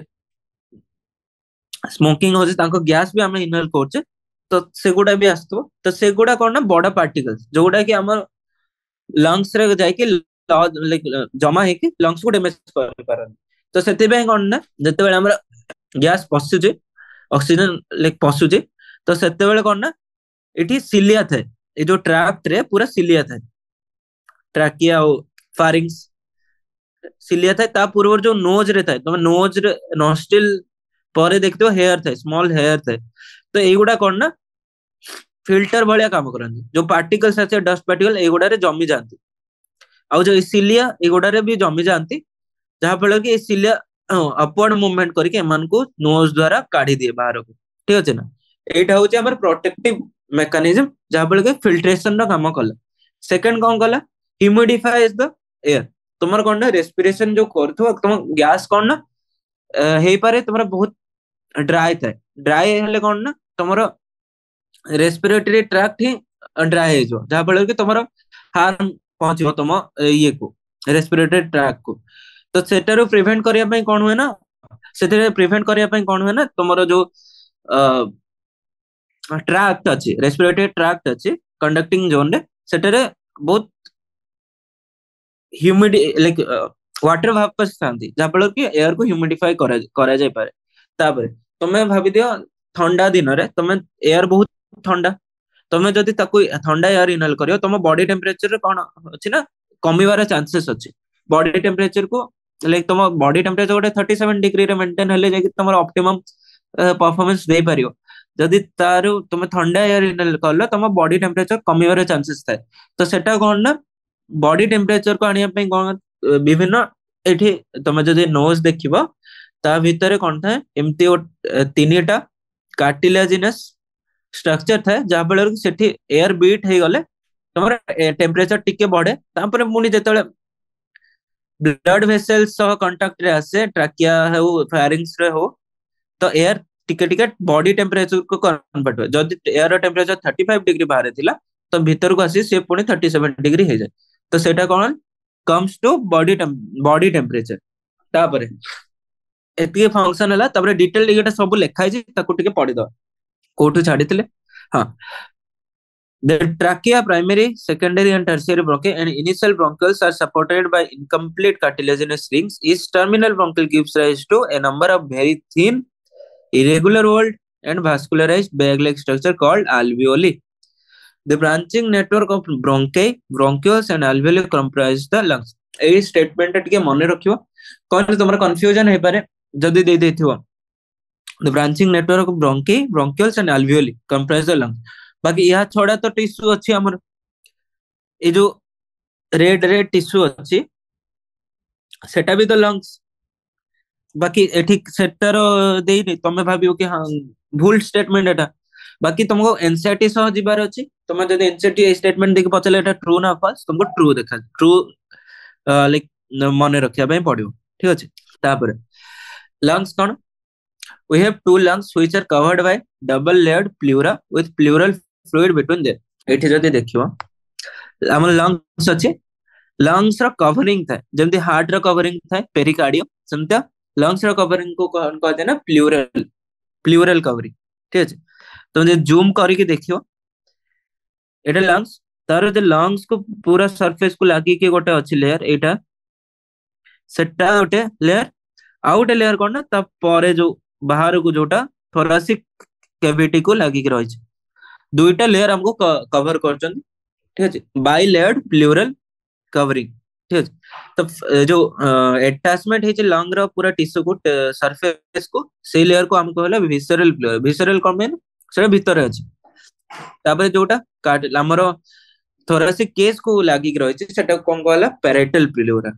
ସ୍ମୋକିଂ ହଉଛି ତାଙ୍କ ଗ୍ୟାସ ବି ଆମେ ଇନହେଲ କରୁଛେ ତ ସେଗୁଡା ବି ଆସୁଥିବ ତ ସେଗୁଡା କଣ ନା ବଡ ପାର୍ଟିକଲ୍ସ ଯୋଉଗୁଡା କି ଆମର ଲଙ୍ଗସ ରେ ଯାଇକି ଜମା ହେଇକି ଲଙ୍ଗସ୍ କୁ ଡ୍ୟାମେଜ କରିପାରନ୍ତି ତ ସେଥିପାଇଁ କ'ଣ ନା ଯେତେବେଳେ ଆମର ଗ୍ୟାସ୍ ପଶୁଛି ଅକ୍ସିଜେନ ପଶୁଛି ତ ସେତେବେଳେ କ'ଣ ନା ଏଠି ସିଲିଆ ଥାଏ ଏ ଯୋଉ ଟ୍ରାକ୍ଟରେ ପୁରା ସିଲିଆ ଥାଏ ଟ୍ରାକିଆ ଆଉ ଫାରିଙ୍ଗସ୍ ସିଲିଆ ଥାଏ ତା ପୂର୍ବରୁ ଯୋଉ ନୋଜରେ ଥାଏ ତମେ ନୋଜରେ ନଷ୍ଟିଲ ପରେ ଦେଖିଥିବ ହେୟାର ଥାଏ ସ୍ମଲ ହେୟାର ଥାଏ ତ ଏଇଗୁଡା କ'ଣ ନା ଫିଲ୍ଟର ଭଳିଆ କାମ କରନ୍ତି ଯୋଉ ପାର୍ଟିକଲ୍ସ ଆସେ ଡଷ୍ଟ ପାର୍ଟିକଲ ଏଇଗୁଡାରେ ଜମି ଯାଆନ୍ତି ଆଉ ଯୋଉ ସିଲିଆ ଏଇଗୁଡାରେ ବି ଜମି ଯାଆନ୍ତି जहाँफल कि सिलिया अपवर्ड मुभमेंट करके नोज द्वारा काढ़ी दिए बाहर को ठीक अच्छे ना यहाँ हूँ आम प्रोटेक्ट मेकानिजम जहाँफल कि फिल्ट्रेसन राम कला सेकेंड कौन कला ह्यूमिडिफाइज द एयर तुम कौन ना रेस्पिरेसन जो कर गैस कौन ना हो पाए तुम बहुत ड्राई था ड्राई हेले कौन ना तुम रेस्पिरेटरी ट्राक्ट ही ड्राए जहाँ फल तुम हार्म पहुंच तुम ये को रेस्पिरेटरी ट्राक को ତ ସେଟାରୁ ପ୍ରିଭେଣ୍ଟ କରିବା ପାଇଁ କ'ଣ ହୁଏ ନା ସେଥିରେ ପ୍ରିଭେଣ୍ଟ କରିବା ପାଇଁ କ'ଣ ହୁଏ ନା ତମର ଯୋଉ ଟ୍ରାକ୍ଟ ଅଛି ରେସ୍ପିରେଟେଡ ଟ୍ରାକ୍ଟ ଅଛି କଣ୍ଡକ୍ଟିଂ ଜୋନ୍ରେ ସେଠାରେ ବହୁତ ହ୍ୟୁମିଡି ଲାଇକ୍ ୱାଟର ଭାବ ଥାନ୍ତି ଯାହାଫଳରେ କି ଏୟାରକୁ ହ୍ୟୁମିଡିଫାଏ କରାଯାଇପାରେ ତାପରେ ତମେ ଭାବିଦିଅ ଥଣ୍ଡା ଦିନରେ ତମେ ଏୟାର ବହୁତ ଥଣ୍ଡା ତମେ ଯଦି ତାକୁ ଥଣ୍ଡା ଏୟାର ଇନହେଲ କରିବ ତମ ବଡି ଟେମ୍ପରେଚରରେ କ'ଣ ଅଛି ନା କମିବାର ଚାନ୍ସେସ୍ ଅଛି ବଡି ଟେମ୍ପରେଚରକୁ ଲାଇକ୍ ତମ ବଡି ଟେମ୍ପରେଚର ଗୋଟେ ଥର୍ଟି ସେଭେନ ଡିଗ୍ରୀରେ ମେଣ୍ଟେନ ହେଲେ ଯାଇକି ତମର ଅପ୍ଟିମମ୍ ପରଫର୍ମାନ୍ସ ଦେଇପାରିବ ଯଦି ତାରୁ ତମେ ଥଣ୍ଡା ଏୟାର କଲ ତମ ବଡି ଟେମ୍ପରେଚର କମିବାର ଚାନ୍ସେସ ଥାଏ ତ ସେଟା କଣ ନା ବଡି ଟେମ୍ପରେଚରକୁ ଆଣିବା ପାଇଁ କଣ ବିଭିନ୍ନ ଏଠି ତମେ ଯଦି ନୋଜ ଦେଖିବ ତା ଭିତରେ କଣ ଥାଏ ଏମିତି ତିନିଟା କାର୍ଟିଲାଜିନସ୍ ଷ୍ଟ୍ରକ୍ଚର ଥାଏ ଯାହାଫଳରେ କି ସେଠି ଏୟାର ବିଟ୍ ହେଇଗଲେ ତମର ଟେମ୍ପରେଚର ଟିକେ ବଢେ ତାପରେ ପୁଣି ଯେତେବେଳେ ବ୍ଲଡ୍ ଭେସେଲ ସହ କଣ୍ଟାକ୍ଟରେ ଆସେ ଟ୍ରାକିଆ ହେଉ ଫାରିଙ୍ଗସ୍ ରେ ହଉ ତ ଏୟାର ଟିକେ ଟିକେ ବଡି ଟେମ୍ପରେଚର କୁ କନଭର୍ଟ ହୁଏ ଯଦି air temperature thirty five degree ବାହାରେ ଥିଲା ତ ଭିତରକୁ ଆସି ସେ ପୁଣି ଥାର୍ଟି ସେଭେନ ଡିଗ୍ରୀ ହେଇଯାଏ ତ ସେଇଟା କ'ଣ comes to body body temperature ତାପରେ ଏତିକି ଫଙ୍କସନ ହେଲା ତାପରେ ଡିଟେଲ ଏଇଟା ସବୁ ଲେଖା ହେଇଛି ତାକୁ ଟିକେ ପଢିଦବା କୋଉଠୁ ଛାଡିଥିଲେ ହଁ The trachea, primary, secondary, and tertiary bronchi and initial bronchioles are supported by incomplete cartilaginous rings. Each terminal bronchial gives rise to a number of very thin, irregular walled, and vascularized bag-like structure called alveoli. The branching network of bronchi, bronchioles, and alveoli comprises the lungs. এই স্টেটমেন্টটা ଟିକେ ମନେ ରଖିବ କହିଲେ ତମର କନଫ୍ୟୁଜନ ହେଇପାରେ ଯଦି ଦେଇ ଦେଇଥିବ The branching network of bronchi, bronchioles, and alveoli comprise the lungs. बाकी यहाँ छोड़ा तो टिश्यू अच्छी अमर ये जो रेड रेड टिश्यू अच्छी सेटा भी तो लंग्स बाकी एठी सेटर दे ही नहीं तुम्हें तो भाभी कि हाँ भूल स्टेटमेंट ऐटा बाकी तुमको एनसीटी सह जीबार अच्छी तुम जब एनसीटी स्टेटमेंट देखिए पचले ऐटा ट्रू ना फास तुमको ट्रू देखा ट्रू लाइक मन रखिया भाई पड़ियो ठीक अच्छे तापर लंग्स कौन we have two lungs which are covered by double layered pleura with pleural fluid between there एठी जदी देखियो हम लंग्स अछि लंग्स रो कवरिंग था जेंति हार्ट रो कवरिंग था पेरिकार्डियम समत लंग्स रो कवरिंग को कोन कह देना प्लूरल प्लूरल कवरिंग ठीक अछि तो जे जूम करके देखियो एटा लंग्स तार जे लंग्स को पूरा सरफेस को लागी के गोटे अछि लेयर एटा सेटा उठे लेयर आउट लेयर कोन ना त परे जो बाहर को जोटा थोरासिक कैविटी को लागी के रहै छै दुईटा लेयर आमको कवर कर ठीक है बाई लेयर्ड प्लूरल कवरिंग ठीक है तो जो अटैचमेंट है लंग रो पूरा टिश्यू को सरफेस को से लेयर को हमको हला विसरल विसरल कमेन से भीतर अछि तापर जोटा काट हमरो थोरासिक केस को लागी रही छै सेटा कोन कहला पैरेटल प्लूरा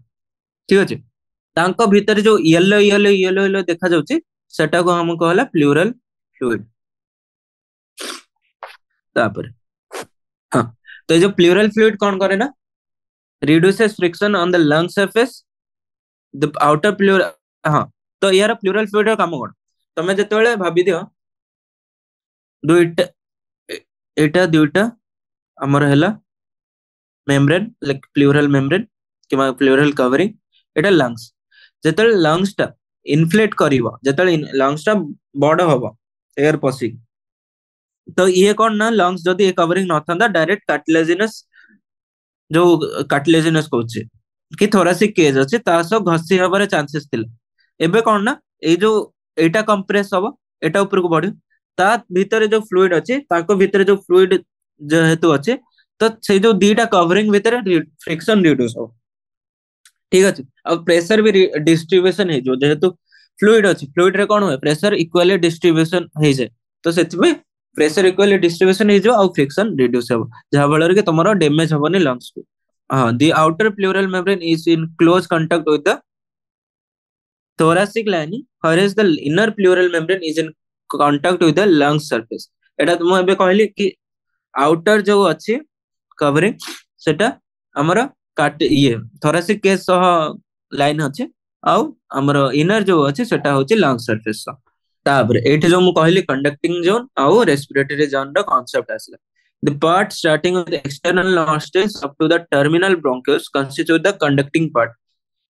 ठीक अछि तांको भीतर जो येलो येलो येलो येलो देखा जाउछि सेटा को हम कहला प्लूरल फ्लूइड तापर हाँ तो ये जो प्लूरल फ्लूड कौन करे ना reduces friction on the lung surface the outer pleura हाँ तो यार प्लूरल फ्लूड काम कौन तुम जिते भाई दिव दुईटा एटा दुईटा आमर है मेम्ब्रेन लाइक प्लूरल मेम्ब्रेन कि प्लूरल कवरिंग एटा लंग्स जिते लंग्सटा इनफ्लेट कर जिते लंग्सटा बड़ हम एयर पशिक तो ये कौन ना लंग्स जदि ये कवरिंग न डायरेक्ट कार्टिलेजिनस जो कार्टिलेजिनस कहूचे कि थोरासिक केज अच्छे सह घसी हबार चांसेस थिला कौन ना ये जो एटा कंप्रेस हम एटा ऊपर को बढ़ियो ता भीतर जो फ्लूइड अच्छे भीतर जो फ्लूइड जेहेतु अच्छे तो से जो दीटा कवरिंग भीतर फ्रिक्शन रिड्यूस हो ठीक अच्छे अब प्रेशर भी डिस्ट्रीब्यूशन है जो जेहेतु फ्लूइड अच्छे फ्लूइड रे कौन हुए प्रेशर इक्वली डिस्ट्रीब्यूशन हो जाए तो से प्रेसर इक्वल डिस्ट्रीब्यूशन हो फ्रिक्शन रिड्यूस हो जहाँ कि तुम डैमेज हम लंगस को हाँ the outer pleural membrane is in close contact with the thoracic lining whereas the inner pleural membrane is in contact with the lungs surface एटा मुझे कहली कि आउटर जो अच्छी कवरिंग से ये थोरासिक केस लाइन अच्छे आमर इनर जो अच्छे से लंग सरफेस सा तापर कहली कंडक्टिंग जोन आउ रेस्पिरेटरी जोन रो आसला the part starting with external nostrils up to the terminal bronchioles constitute the conducting part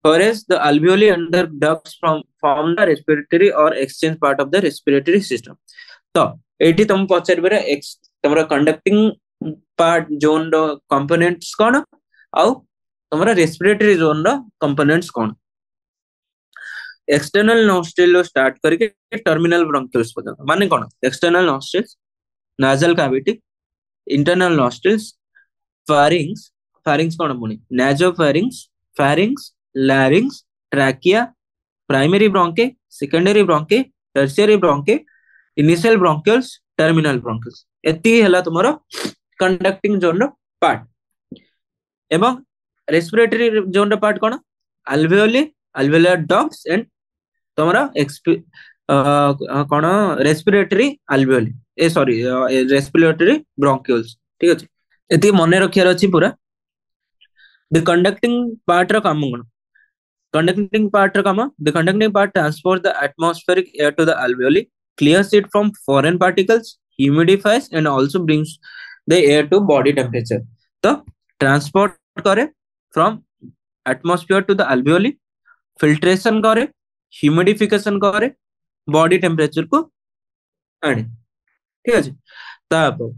whereas the alveoli and their ducts from form the respiratory or exchange part of the respiratory system तो एठी तुम पचर बेरे एक्स तुमरो कंडक्टिंग पार्ट जोन रो कंपोनेंट्स कोन आउ तुमरो रेस्पिरेटरी जोन रो कंपोनेंट्स कोन एक्सटर्नल नोस्ट्रिल रो स्टार्ट करके टर्मिनल ब्रोंकियल्स पर्यंत माने कोन external nostrils nasal cavity internal nostrils pharynx pharynx कोन मुनी नाजो pharynx pharynx larynx trachea primary bronchi secondary bronchi tertiary bronchi initial bronchioles terminal bronchioles एती हला तुम्हारो कंडक्टिंग जोन रो पार्ट एवं रेस्पिरेटरी जोन रो पार्ट कोन अल्वियोली alveolar ducts and ତମର କଣ ରେସ୍ପିରେଟୋରୀ ଆଲଭିଓଲି ଏ ସରି ରେସ୍ପିରେଟୋରୀ ବ୍ରଙ୍କିଓଲ୍ସ ଠିକ ଅଛି ଏତିକି ମନେ ରଖିବାର ଅଛି ପୁରା ଦି କଣ୍ଡକ୍ଟିଂ ପାର୍ଟର କାମ କଣ କଣ୍ଡକ୍ଟିଂ ପାର୍ଟର କାମ the conducting part transport the atmospheric air to the alveoli clears it from foreign particles, humidifies, and also brings the air to body temperature. The transport करे from atmosphere to the alveoli, filtration करे হিউমিডিফিকেশন করে বডি টেম্পারেচার কু আনে ঠিক আছে তারপর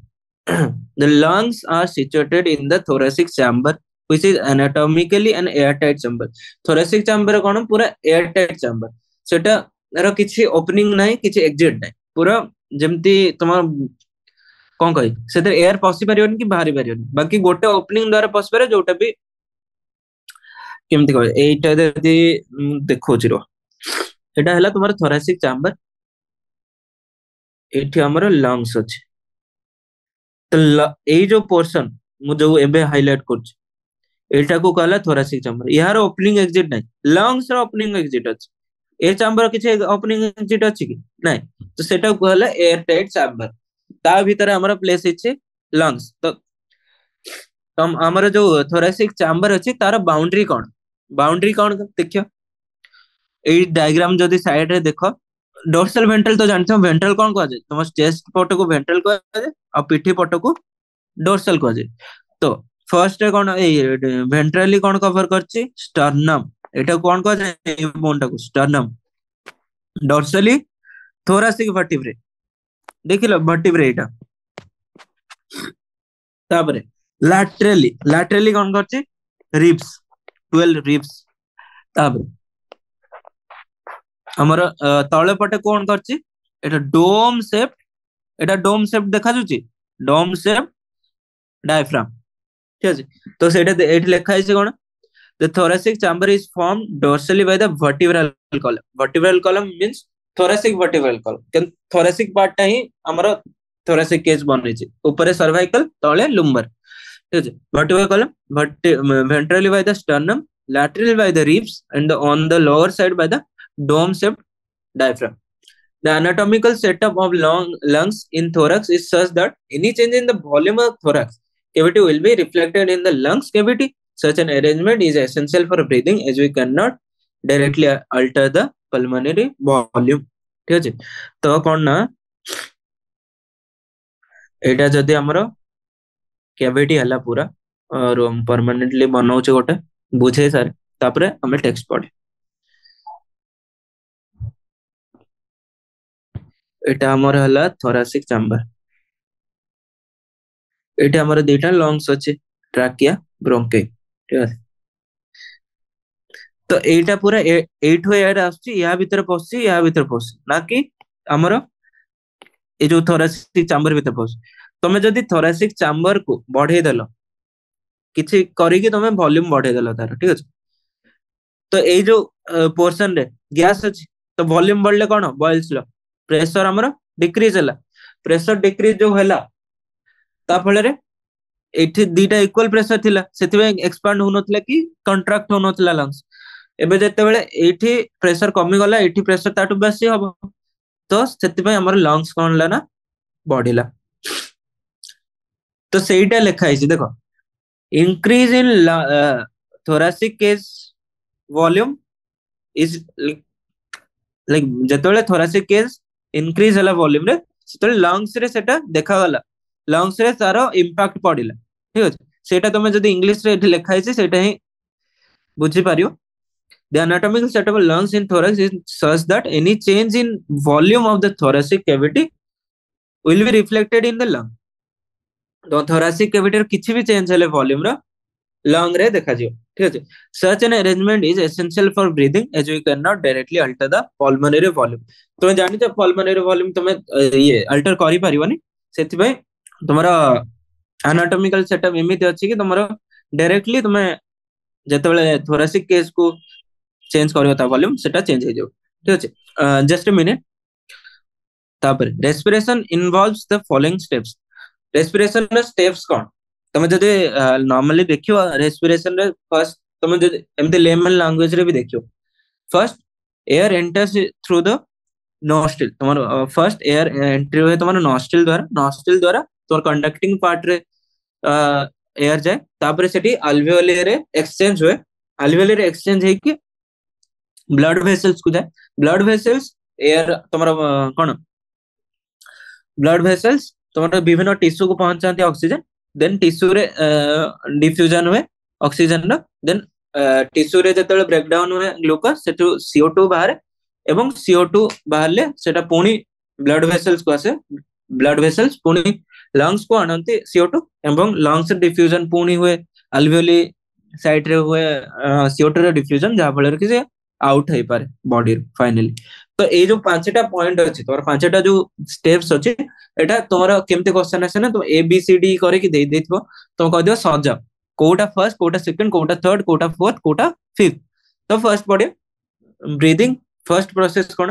the lungs are situated in the thoracic chamber which is anatomically an airtight chamber thoracic chamber কোন পুরা airtight chamber সেটা এর কিছু ওপেনিং নাই কিছু এক্সিট নাই পুরা যেমতি তোমার কোন কই সেটা এয়ার পসি পারিবনি কি বাহারি পারিবনি বাকি গোটে ওপেনিং দ্বারা পসি পারে যোটা বি কেমতি কই এইটা যদি দেখুছি রো एटा तुम थोरासिक चाम्बर ये लंगस अच्छे तो जो पोर्सन मुझे हाइलैट कर कहला थोरासिक चाम्बर यार ओपनिंग एक्जिट ना लंगस रिंग एक्जिट अच्छे ए चाम्बर किसी ओपनिंग एक्जिट अच्छी ना तो कहला एयर टाइट चाम्बर तर प्लेस लंगस तो तो आमर जो थोरासिक चाम्बर अच्छे तार बाउंड्री कौन बाउंड्री कौन देखियो ଏଇ ଡାଇଗ୍ରାମ ଯଦି ସାଇଡ ରେ ଦେଖ ଡୋର୍ସାଲ ଭେଣ୍ଟ୍ରାଲ ତ ଜାଣିଥିବ ଭେଣ୍ଟ୍ରାଲ କଣ କୁହାଯାଏ ତମ ଚେଷ୍ଟ ପଟକୁ ଭେଣ୍ଟ୍ରାଲ କୁହାଯାଏ ଆଉ ପିଠି ପଟକୁ ଡୋର୍ସାଲ କୁହାଯାଏ ତ ଫର୍ଷ୍ଟ ରେ କଣ ଏଇ ଭେଣ୍ଟ୍ରାଲି କଣ କଭର କରିଛି ଷ୍ଟର୍ନମ ଏଟାକୁ କଣ କୁହାଯାଏ ଏଇ ବୋନଟାକୁ ଷ୍ଟର୍ନମ ଡୋର୍ସାଲି ଥୋରାସିକ ଭର୍ଟିବ୍ରେ ଦେଖିଲ ଭର୍ଟିବ୍ରେ ଏଇଟା ତାପରେ ଲାଟେରାଲି ଲାଟେରାଲି କଣ କରିଛି ରିପ୍ସ 12 ରିପ୍ସ ତାପରେ हमर तळे पटे कोन करछि एटा डोम शेप एटा डोम शेप देखा जुचि डोम शेप डायफ्राम ठीक अछि तो सेटा एठ लिखाय छै कोन the thoracic chamber is form dorsally by the vertebral column vertebral column means thoracic vertebral column cane thoracic part ता ही हमर थोरेसिक केज बनै छै ऊपर सर्वाइकल तळे लुम्बर ठीक अछि vertebral column vertebrally by the sternum laterally by the ribs and the, on the lower side by dome shaped diaphragm. The anatomical setup of long lungs in thorax is such that any change in the volume of thorax cavity will be reflected in the lungs cavity. Such an arrangement is essential for breathing as we cannot directly alter the pulmonary volume. ठीक ঠিক আছে তো কোন না এটা যদি আমার ক্যাভিটি पूरा और রুম পার্মানেন্টলি বানাউছে গোটে बुझे স্যার তারপরে हमें টেক্সট पढ़े ଏଇଟା ଆମର ହେଲା ଥୋରାସିକ ଚାମ୍ବର ଏଇଠି ଆମର ଦୁଇଟା ଲଙ୍ଗସ ଅଛି ଟ୍ରାକିଆ ବ୍ରୋଙ୍କେଇ ଠିକ ଅଛି ତ ଏଇଟା ପୁରା ଏଇଠୁ ଏଆଡେ ଆସୁଛି ୟା ଭିତରେ ପଶୁଛି ୟା ଭିତରେ ପଶୁଛି ନା କି ଆମର ଏ ଯୋଉ ଥୋରାସିକ ଚାମ୍ବର ଭିତରେ ପଶୁଛି ତମେ ଯଦି ଥୋରାସିକ ଚାମ୍ବରକୁ ବଢେଇ ଦେଲ କିଛି କରିକି ତମେ ଭଲ୍ୟୁମ ବଢେଇ ଦେଲ ତାର ଠିକ ଅଛି ତ ଏଇ ଯୋଉ ପୋର୍ସନରେ ଗ୍ୟାସ୍ ଅଛି ତ ଭଲ୍ୟୁମ ବଢିଲେ କଣ ବଏଲ୍ସ ଲ प्रेसर आम डिक्रीज है प्रेसर डिक्रीज जो है फल दिटा इक्वल प्रेसर थी से एक्सपांड हो ना कि कंट्राक्ट हो ना लंगस एवं जिते प्रेसर कमी गला प्रेसर ताट बेस हम तो से लंगस कौन ला ना बढ़ला तो सहीटा लिखाई देख increase in thoracic volume volume is like जिते थोरासिक ଇନକ୍ରିଜ ହେଲା ଭଲ୍ୟୁମରେ ସେତେବେଳେ ଲଙ୍ଗସ ରେ ସେଟା ଦେଖାଗଲା ଲଙ୍ଗସ ରେ ତାର ଇମ୍ପାକ୍ଟ ପଡିଲା ଠିକ ଅଛି ସେଇଟା ତମେ ଯଦି ଇଂଲିଶ ରେ ଏଠି ଲେଖା ହେଇଛି ସେଇଟା ହିଁ ବୁଝିପାରିବ The anatomical setup of lungs in thorax is such that any change in volume of the thoracic cavity will be reflected in the lung. ତ thoracic cavity ର କିଛି ବି ଚେଞ୍ଜ ହେଲେ ଭଲ୍ୟୁମ ର ଲଙ୍ଗ ରେ ଦେଖାଯିବ ঠিক আছে search an arrangement is essential for breathing as we can not directly alter the pulmonary volume তুমি ଜାଣିଛ ପଲମୋନାରୀ ଭଲ୍ୟୁମ୍ ତମେ ଇଏ ଅଲ୍ଟର କରିପାରିବନି ସେଥିପାଇଁ ତମର ଆନାଟମିକାଲ ସେଟଅପ୍ ଏମିତି ଅଛି କି ତମର ଡାଇରେକ୍ଟଲି ତମେ ଯେତେବେଳେ ଥୋରାସିକ୍ କେସ୍କୁ ଚେଞ୍ଜ କରିବ ତା ଭଲ୍ୟୁମ୍ ସେଟା ଚେଞ୍ଜ ହେଇଯିବ ଠିକ ଅଛି ଜଷ୍ଟ ମିନିଟ୍ ତାପରେ respiration involve the following steps ରେସ୍ପିରେସନର steps କ'ଣ तुम जो नर्माली देख रेस्पिरेसन फर्स्ट तुम लेमन लांगुएज रे भी देख first air enters through the nostril तुम फर्स्ट एयर एंट्री हुए तुम नॉस्टिल द्वारा नॉस्टिल द्वारा तुम कंडक्टिंग पार्ट रे एयर जाए तापर से अलवेल एक्सचेंज हुए अलवेल एक्सचेंज है कि ब्लड वेसल्स को जाए ब्लड वेसल्स एयर तुम कौन ब्लड वेसल्स तुम विभिन्न टिश्यू को पहुंचाती ऑक्सीजन देन टीस्यू डिफ्यूजन हुए ऑक्सीजन देन टीस्यू रे जेतले ब्रेकडाउन हुए ग्लूकोज से सीओ टू बाहर एवं सीओ टू बाहर से ब्लड वेसल्स को आसे ब्लड वेसल्स पुणी लंग्स को आनते सीओ टू एवं लंग्स डिफ्यूजन पुणी हुए अल्वियोली साइड रे हुए सीओ uh, रे डिफ्यूजन जहाँ फल कि आउट हो पारे बॉडी फाइनली ତ ଏଇ ଯୋଉ ପାଞ୍ଚଟା ପଏଣ୍ଟ ଅଛି ତମର ପାଞ୍ଚଟା ଯୋଉ ଷ୍ଟେପ୍ସ ଅଛି ଏଟା ତମର କେମିତି କ୍ୱେଶ୍ଚନ ଆସେ ନା ତମେ ଏ ବି ସି ଡି କରିକି ଦେଇ ଦେଇଥିବ ତମେ କହିଦିଅ ସଜ କୋଉଟା ଫାର୍ଷ୍ଟ କୋଉଟା ସେକେଣ୍ଡ କୋଉଟା ଥର୍ଡ କୋଉଟା ଫୋର୍ଥ କୋଉଟା ଫିଫ୍ଥ ତ ଫାର୍ଷ୍ଟ ପଡେ ବ୍ରିଦିଂ ଫାର୍ଷ୍ଟ ପ୍ରୋସେସ କଣ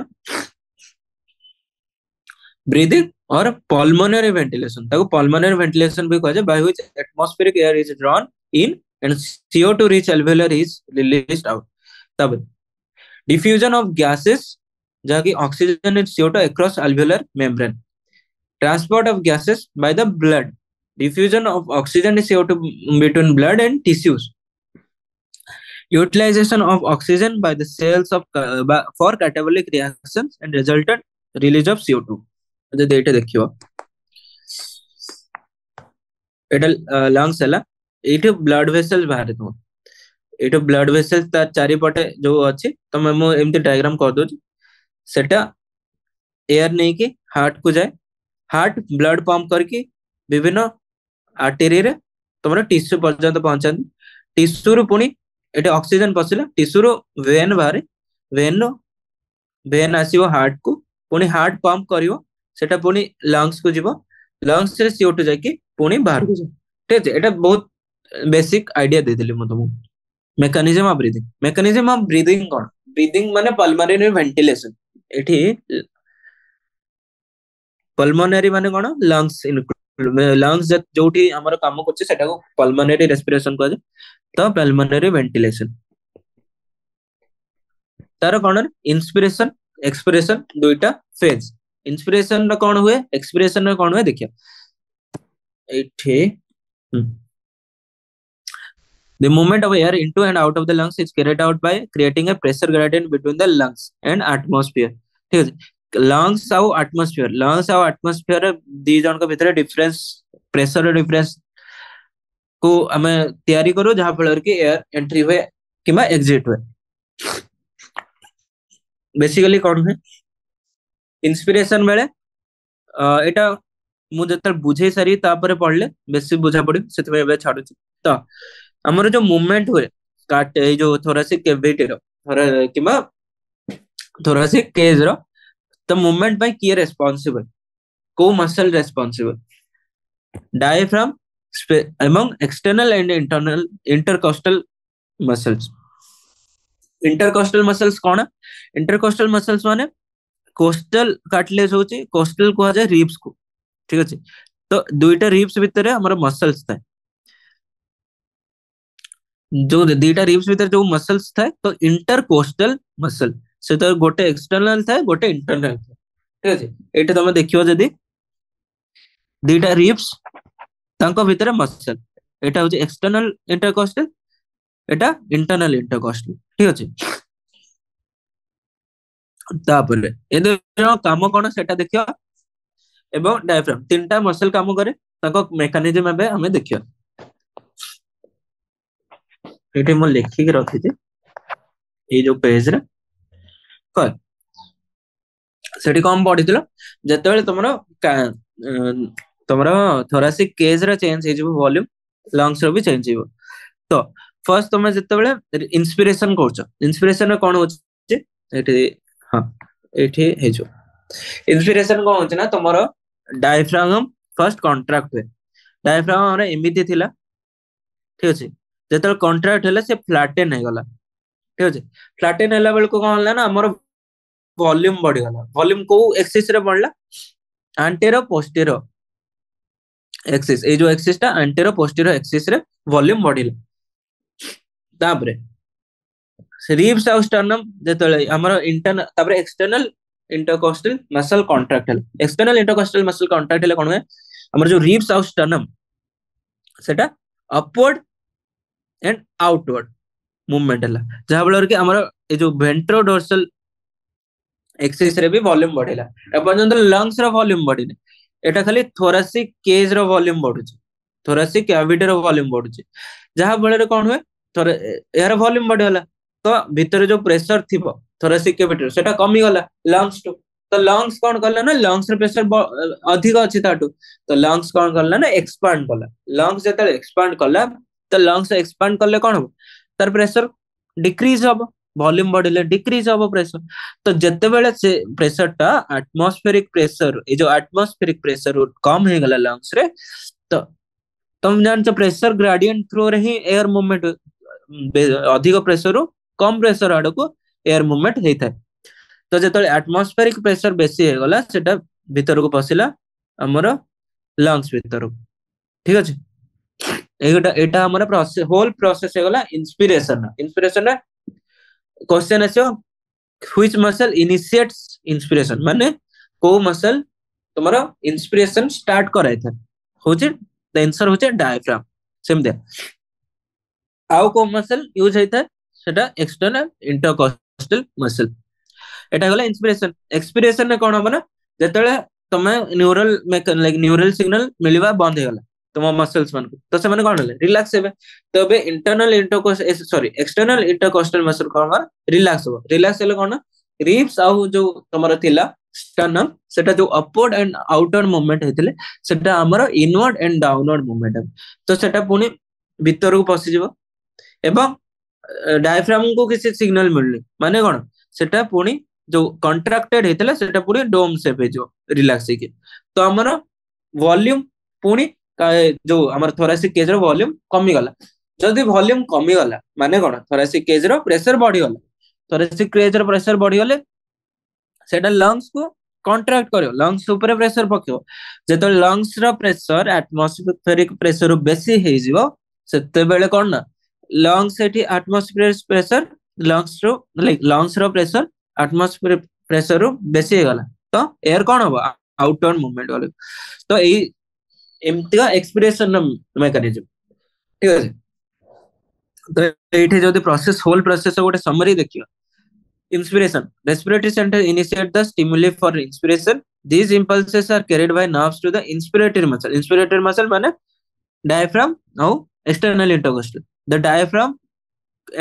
ବ୍ରିଦିଂ और पल्मोनरी वेंटिलेशन ताको पल्मोनरी वेंटिलेशन भी कहे by which atmospheric air is drawn in and CO2 rich alveolar is released out तब डिफ्यूजन ऑफ गैसेस जहाँ की oxygen and C O across alveolar membrane transport of gases by the blood diffusion of oxygen is CO2 between blood and tissues. Utilization of oxygen by the cells of by, for catabolic reactions and resultant release of CO2. The data देखियो এটা লংস ହେଲା ଏଇଠି ବ୍ଲଡ ଭେସେଲ ବାହାରେ ତମ ଏଇଠି ବ୍ଲଡ ଭେସେଲ ତା ଚାରିପଟେ ଯୋଉ ଅଛି ତମେ ମୁଁ ଏମିତି ଡାଇଗ୍ରାମ କରିଦଉଛି सेटा एयर नहीं कि हार्ट को जाए हार्ट ब्लड पंप करके विभिन्न आर्टेरी तुम टीस्यू पर्यटन पहुंचा टीस्यू रु पुणी ये अक्सीजेन पशिला टीस्यू रु वेन बाहर वेन रु वेन आसो हार्ट को पुणी हार्ट पम्प कर लंगस को जीव लंगस सीओटो जाके पुणी बाहर को जाए ठीक है यहाँ बहुत बेसिक आईडिया देदेली मुझे तुमको mechanism of breathing mechanism of breathing कौन ब्रिदिंग मानने पलमारी भेन्टिलेसन ଏଠି ପଲମୋନାରୀ ମାନେ କଣ ଲଙ୍ଗସ ଲଙ୍ଗସ ଯୋଉଠି ଆମର କାମ କରୁଛି ସେଟାକୁ ପଲମୋନାରୀ ରେସ୍ପିରେସନ କୁହାଯାଏ ତ ପଲମୋନାରୀ ଭେଣ୍ଟିଲେସନ ତାର କଣ ଇନ୍ସପିରେସନ ଏକ୍ସପିରେସନ ଦୁଇଟା ଫେଜ ଇନ୍ସପିରେସନ ର କଣ ହୁଏ ଏକ୍ସପିରେସନ ର କଣ ହୁଏ ଦେଖିବା ଏଠି The movement of air into and out of the lungs is carried out by creating a pressure gradient between the lungs and atmosphere. ठीक है lungs ଆଉ atmosphere lungs ଆଉ atmosphere ରେ ଦି ଜଣଙ୍କ ଭିତରେ difference pressure ର difference କୁ ଆମେ ତିଆରି କରୁ ଯାହା ଫଳରେ କି air entry ହୁଏ କିମ୍ବା exit ହୁଏ. बेसिकली कौन हुए इन्स्पिरेशन बेले एटा मु जतर बुझे सारी तापर पढ़ले बेसी बुझा पड़ी सेते में एबे छाडू त ଆମର ଯୋଉ ମୁଭମେଣ୍ଟ ହୁଏ କାଟ ଏଇ ଯୋଉ ଥୋରାସିକ କେଭିଟିର କିମ୍ବା ଥୋରାସିକ କେଜର ତ ମୁଭମେଣ୍ଟ ପାଇଁ କିଏ ରେସ୍ପନ୍ସିବଲ କୋଉ ମସଲ ରେସ୍ପନ୍ସିବଲ ଡାଇଫ୍ରାମ ଏବଂ external and internal intercostal muscles intercostal muscles କଣ ଇଣ୍ଟରକଷ୍ଟାଲ ମସଲ୍ସ ମାନେ କୋଷ୍ଟାଲ କାଟଲେଜ ହଉଛି କୋଷ୍ଟାଲ କୁହାଯାଏ ରିପ୍ସ କୁ ଠିକ ଅଛି ତ ଦୁଇଟା ରିପ୍ସ ଭିତରେ ଆମର ମସଲ୍ସ ଥାଏ जो দুইটা রিবস ভিতরে যে মাসলস থাকে তো ইন্টারকোস্টাল মাসল সেটা গোটে এক্সটারনাল থাকে গোটে ইন্টারনাল থাকে ঠিক আছে এটা তুমি দেখিও যদি দুইটা রিবস তাঙ্ক ভিতরে মাসল এটা হচ্ছে এক্সটারনাল ইন্টারকোস্টাল এটা ইন্টারনাল ইন্টারকোস্টাল ঠিক আছে তারপরে এ দুইটা কাম কোন সেটা দেখিও এবং ডায়াফ্রাম তিনটা মাসল কাম করে তাঙ্ক মেকানিজম এবে আমি দেখিও ଏଇଠି ମୁଁ ଲେଖିକି ରଖିଛି ଏଇ ଯୋଉ ପେଜରେ କହ ସେଠି କଣ ପଢିଥିଲ ଯେତେବେଳେ ତମର ତମର ଥୋରାସିକ କେଜ୍ ର ଚେଞ୍ଜ ହେଇଯିବ ଭଲ୍ୟୁମ୍ ଲଙ୍ଗସ୍ ର ବି ଚେଞ୍ଜ ହେଇଯିବ ତ ଫାର୍ଷ୍ଟ ତମେ ଯେତେବେଳେ ଇନ୍ସପିରେସନ କରୁଛ ଇନ୍ସପିରେସନ କଣ ହଉଛି ଏଠି ହଁ ଏଠି ହେଇଯିବ ଇନ୍ସପିରେସନ କଣ ହଉଛି ନା ତମର ଡାଇଫ୍ରାମ ଫାର୍ଷ୍ଟ କଣ୍ଟ୍ରାକ୍ଟ ହୁଏ ଡାଇଫ୍ରାମ ଏମିତି ଥିଲା ଠିକ ଅଛି जो कंट्राक्ट है फ्लाटेन हो गला ठीक अच्छे फ्लाटेन बेल को कहला ना आम वॉल्यूम बढ़ी गला वॉल्यूम को एक्सीस बढ़ला आंटेर पोस्टेर एक्सीस ये जो एक्सीस टा आंटेर पोस्टेर एक्सीस वॉल्यूम बढ़ला रिप्स आउटर्नम जो आम इंटरन एक्सटर्नाल इंटरकोस्टल मसल कंट्राक्ट है एक्सटर्नाल इंटरकोस्टल मसल कंट्राक्ट है कौन हुए आम जो रिप्स आउटर्नम से अपवर्ड and outward ମୁଭମେଣ୍ଟ ହେଲା ଯାହାଫଳରେ କି ଆମର ଏ ଯୋଉ ଭେଣ୍ଟ୍ରୋଡୋର୍ସାଲ ଏକ୍ସେସ ରେ ବି ଭଲ୍ୟୁମ ବଢିଲା ଏପର୍ଯ୍ୟନ୍ତ ଲଙ୍ଗସ ର ଭଲ୍ୟୁମ ବଢିନି ଏଟା ଖାଲି ଥୋରାସିକ କେଜ ର ଭଲ୍ୟୁମ ବଢୁଛି ଥୋରାସିକ କ୍ୟାଭିଟି ର ଭଲ୍ୟୁମ ବଢୁଛି ଯାହାଫଳରେ କଣ ହୁଏ ଏହାର ଭଲ୍ୟୁମ ବଢିଗଲା ତ ଭିତରେ ଯୋଉ ପ୍ରେସର ଥିବ ଥୋରାସିକ କ୍ୟାଭିଟିର ସେଟା କମିଗଲା ଲଙ୍ଗସ ଟୁ ତ ଲଙ୍ଗସ କଣ କଲା ନା ଲଙ୍ଗସ ର ପ୍ରେସର ଅଧିକ ଅଛି ତାଠୁ ତ ଲଙ୍ଗସ କଣ କଲା ନା ଏକ୍ସପାଣ୍ଡ କଲା ଲଙ୍ଗସ ଯେତେବେଳେ ଏକ୍ସପାଣ୍ଡ କଲା तो लंग्स एक्सपांड कले कौन हम तर प्रेसर डिक्रीज हम भल्यूम बढ़ले डिक्रीज हम प्रेसर तो जिते बड़े से प्रेसर टा आटमस्फेरिक प्रेसर ये जो आटमस्फेरिक प्रेसर कम हो गला लंगस रे तो तुम जान प्रेसर ग्राडियंट थ्रो रे ही एयर मूवमेंट अधिक प्रेसर कम प्रेसर आड़ को एयर मूवमेंट हे था तो जो आटमस्फेरिक प्रेसर बेसी हो गला से भितर को पशिला आमर लंगस भितर ठीक अच्छे ଏଇଟା ଏଇଟା ଆମର ହୋଲ ପ୍ରୋସେସ ହେଇଗଲା ଇନ୍ସପିରେସନ ଇନ୍ସପିରେସନ କ୍ୱେଶ୍ଚନ ଆସିବ ହ୍ୱିଚ୍ ମସଲ ଇନିସିଏଟ ଇନ୍ସପିରେସନ ମାନେ କୋଉ ମସଲ তোমার ইন্সপিরেশন স্টার্ট করাই থাকে হচ্ছে দ্য আনসার হচ্ছে ডায়াফ্রাম সেমতি আউ কো মাসল ইউজ হই থাকে সেটা এক্সটার্নাল ইন্টারকস্টাল মাসল এটা গলা ইন্সপিরেশন এক্সপিরেশন কোন হবে না যেতলে তুমি নিউরাল নিউরাল সিগনাল মিলবা বন্ধ হই গলা तुम मसल्स मान तो से कौन है रिलैक्स हे तेज internal intercostal sorry external intercostal muscle कौन रिलैक्स हम रिलैक्स हेले कौन रिब्स आउ जो तुम स्टर्नम सेटा जो अपवर्ड एंड आउटवर्ड मूवमेंट होते सेटा हमर इनवर्ड एंड डाउनवर्ड मूवमेंट तो सेटा पुनी भीतर को पसिजिव एवं डायफ्राम को किसी सिग्नल मिलनी माने कौन सेटा पुनी जो कंट्राक्टेड होता सेटा पुनी डोम सेप हो रिलैक्स तो हमर वॉल्यूम पुनी ଯୋଉ ଆମର ଥୋରାସିକ କେଜ୍ ର ଭଲ୍ୟୁମ୍ କମିଗଲା ଯଦି ଭଲ୍ୟୁମ୍ କମିଗଲା ମାନେ କଣ ଥୋରାସିକ କେଜ୍ ର ପ୍ରେସର ବଢିଗଲା ଥୋରାସିକ କେଜ୍ ର ପ୍ରେସର ବଢିଗଲେ ସେଇଟା ଲଙ୍ଗସ୍ କୁ କଣ୍ଟ୍ରାକ୍ଟ କରିବ ଲଙ୍ଗସ୍ ଉପରେ ପ୍ରେସର ପକେଇବ ଯେତେବେଳେ ଲଙ୍ଗସ୍ ର ପ୍ରେସର ଆଟମସଫେରିକ ପ୍ରେସର ବେଶୀ ହେଇଯିବ ସେତେବେଳେ କଣ ନା ଲଙ୍ଗସ୍ ଏଠି ଆଟମସଫିୟର ପ୍ରେସର ଲଙ୍ଗସ୍ ରୁ ଲାଇକ୍ ଲଙ୍ଗସ୍ ର ପ୍ରେସର ଆଟମସଫିୟର ପ୍ରେସର ରୁ ବେଶୀ ହେଇଗଲା ତ ଏୟାର କଣ ହବ ଆଉଟୱାର୍ଡ ମୁଭମେଣ୍ଟ ତ ଏଇ ଏମିତିକା ଏକ୍ସପିରିଏସନ ମେକାନିଜମ ଠିକ ଅଛି ତ ଏଇଠି ଯଦି ପ୍ରୋସେସ ହୋଲ ପ୍ରୋସେସ ଗୋଟେ ସମରି ଦେଖିବା inspiration respiratory center initiate the stimuli for inspiration these impulses are carried by nerves to the inspiratory muscle inspiratory muscle means diaphragm now external intercostal the diaphragm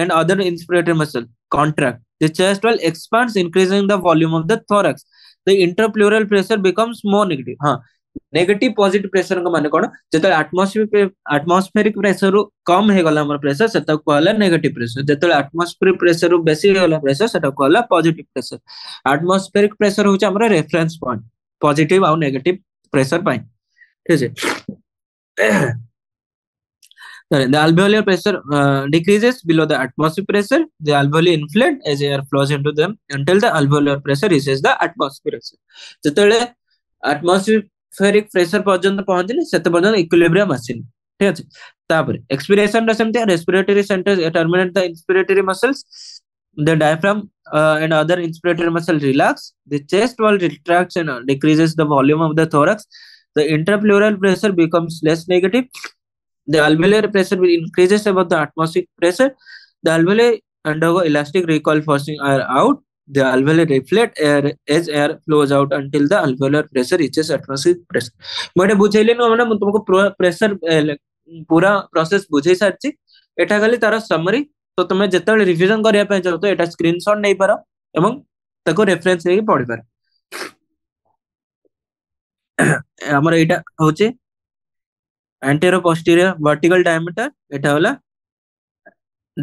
and other inspiratory muscle contract the chest wall expands increasing the volume of the thorax the interpleural pressure becomes more negative huh negative positive pressure मान कौन जो आटमसफेरिक आटमसफेरिक प्रेसर कम होगा आम प्रेसर से कहला नेगेटिव प्रेसर जो आटमसफेरिक प्रेसर बेसी होगा प्रेसर से कहला पजिट प्रेसर आटमसफेरिक प्रेसर हूँ आम रेफरेन्स पॉइंट पजिट आउ नेगेटिव प्रेसर ठीक है Sorry, the alveolar pressure uh, decreases below the atmospheric pressure. The alveoli inflate as air flows into them until the alveolar pressure reaches the atmospheric pressure. যেতলে atmospheric atmospheric pressure পর্যন্ত পৌঁছিলে সেতে পর্যন্ত equilibrium আসেনি ঠিক আছে তারপরে expiration টা সেমতে respiratory centers terminate the inspiratory muscles the diaphragm uh, and other inspiratory muscle relax the chest wall retracts and decreases the volume of the thorax the intrapleural pressure becomes less negative the alveolar pressure increases above the atmospheric pressure the alveoli undergo elastic recoil forcing air out The alveolar reflect air as air flows out until the alveolar pressure reaches atmospheric pressure. bujhele no mane मु तुमको प्रेशर पूरा प्रोसेस बुझे सारछि एटा खाली तार समरी तो तुम्हें जेतबेले revision kariya pa चाहो to eta screenshot nei paro ebong tako reference nei पढि paro amara eta hoche anterior posterior vertical diameter eta hola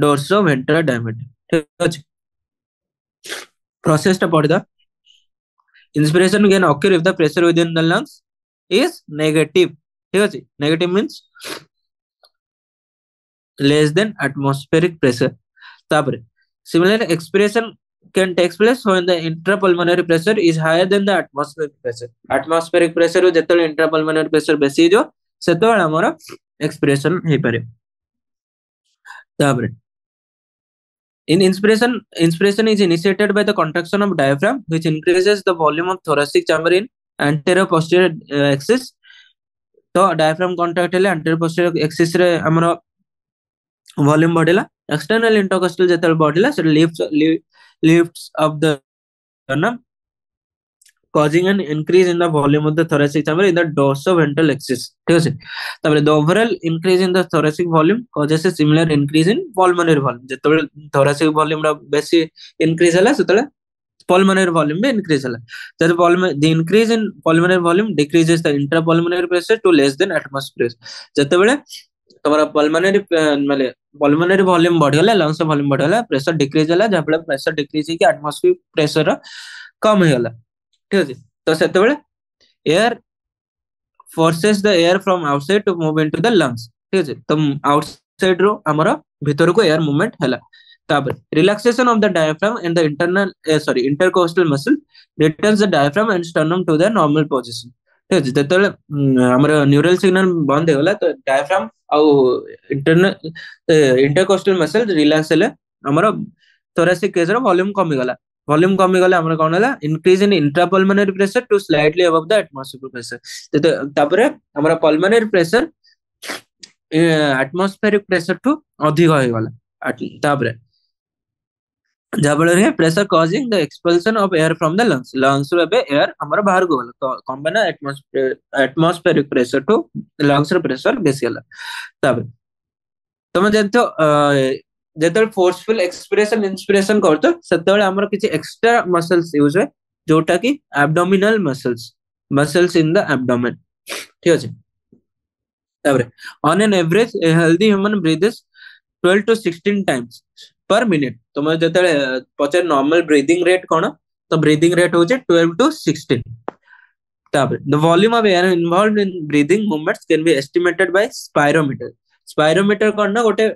ଡୋର୍ସୋ ventral diameter ଠିକ ଅଛି processed about the inspiration can occur if the pressure within the lungs is negative ঠিক আছে negative means less than atmospheric pressure তারপরে similar expiration can takes place when the intrapulmonary pressure is higher than the atmospheric pressure atmospheric pressure যেতବେଳେ intrapulmonary pressure বেশি ହେଇଯିବ ସେତେବେଳେ ଆମର ଏକ୍ସପ୍ରେସନ ହେଇପାରେ ତାପରେ In inspiration, inspiration is initiated by the contraction of diaphragm, which increases the volume of thoracic chamber in anterior posterior uh, axis. So diaphragm contract le, anterior posterior axis re, amara volume body la. External intercostal jethal body la, so lifts, lifts up the sternum causing an increase in the volume of the thoracic chamber in the dorsoventral axis ঠিক আছে তাহলে the overall increase in the thoracic volume Causes a similar increase in pulmonary volume যেতিয়া থোরাসিক ভলিউমটা বেশি ইনক্রিজ হলা তেতলে পালমনার ভলিউমও ইনক্রিজ হলা যখন palm increase in pulmonary volume decreases the intrapulmonary pressure to less than atmosphere জতেবেলে তোমার পালমনার মানে পালমনার ভলিউম বাড়লে লাউন্স ভলিউম বাড়লে প্রেসার ডিক্রিস হলা যখন প্রেসার ডিক্রিস হকি Атমস্ফিয়ার প্রেসার কম হ গলা ଠିକ ଅଛି ତ ସେତେବେଳେ air forces the air from outside to move in to the lungs ଠିକ ଅଛି ତ ଆଉଟସାଇଡ୍ ରୁ ଆମର ଭିତରକୁ ଏୟାର ମୁଭମେଣ୍ଟ ହେଲା ତାପରେ relaxation of the diaphragm and the internal sorry intercostal muscle returns the diaphragm and sternum to the normal position ଠିକ ଅଛି ଯେତେବେଳେ ଆମର ନ୍ୟୁରାଲ ସିଗ୍ନାଲ ବନ୍ଦ ହେଇଗଲା ତ ଡାୟାଫ୍ରାମ ଆଉ ଇଣ୍ଟରନାଲ ଇଣ୍ଟରକୋଷ୍ଟାଲ ମସଲ ରିଲାକ୍ସ ହେଲେ ଆମର ଥୋରାସିକ କେଜର ଭଲ୍ୟୁମ କମିଗଲା ভলিউম କମିଗଲେ ଆମର କଣ ହେଲା increase in intrapulmonary pressure to slightly above the atmosphere pressure ତାପରେ ଆମର ପଲମାନାରୀ ପ୍ରେସର ଆଟମୋସ୍ଫେରିକ ପ୍ରେସର ଠୁ ଅଧିକ ହେଇଗଲା ତାପରେ ଯାହାଫଳରେ pressure causing the expulsion of air from the lungs ଲଙ୍ଗସରୁ ଏବେ ଏୟାର ଆମର ବାହାରକୁ ଗଲା କଣ ପାଇଁ ନା ଆଟମୋସ୍ଫେରିକ ପ୍ରେସର ଠୁ ଲଙ୍ଗସର ପ୍ରେସର ବେଶୀ ହେଲା ତାପରେ ତମେ ଜାଣିଥିବ ଯେତେବେଳେ ଫୋର୍ସଫୁଲ ଏକ୍ସପ୍ରେସନ ଇନ୍ସପିରେସନ କରୁଛୁ ସେତେବେଳେ ଆମର କିଛି ଏକ୍ସଟ୍ରା ମସଲ୍ସ ୟୁଜ ହୁଏ ଯୋଉଟା କି abdominal muscles muscles in the abdomen ଠିକ ଅଛି ତାପରେ on an average healthy human breathes twelve to sixteen times per minute ତୁମର ଯେତେବେଳେ ପଚାରେ ନର୍ମାଲ ବ୍ରିଦିଂ ରେଟ୍ କ'ଣ ତ ବ୍ରିଦିଂ ରେଟ୍ ହଉଛି ଟୁଏଲ୍ଭ ଟୁ ସିକ୍ସଟିନ୍ ତାପରେ the volume of air involve in breathing movements can be estimated by spirometer spirometer कौन ना गोटे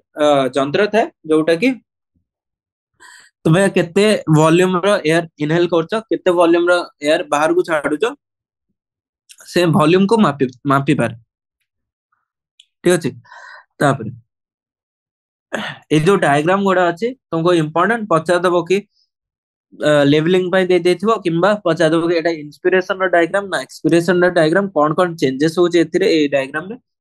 जंत्र थाए जोटा कि तुम्हें केते वॉल्यूम रो एयर इनहेल करछ केते वॉल्यूम रो एयर बाहर को छाडू छ से वॉल्यूम को मापी मापी पर ठीक अछि तापर ए जो डायग्राम गोडा अछि तुमको इंपोर्टेंट पचा दबो कि लेवलिंग पाई दे देथिबो किंबा पचा दबो कि एटा इंस्पिरेशन रो डायग्राम ना एक्सपिरेशन रो डायग्राम कोन कोन चेंजेस हो जे एथिरे ए डायग्राम में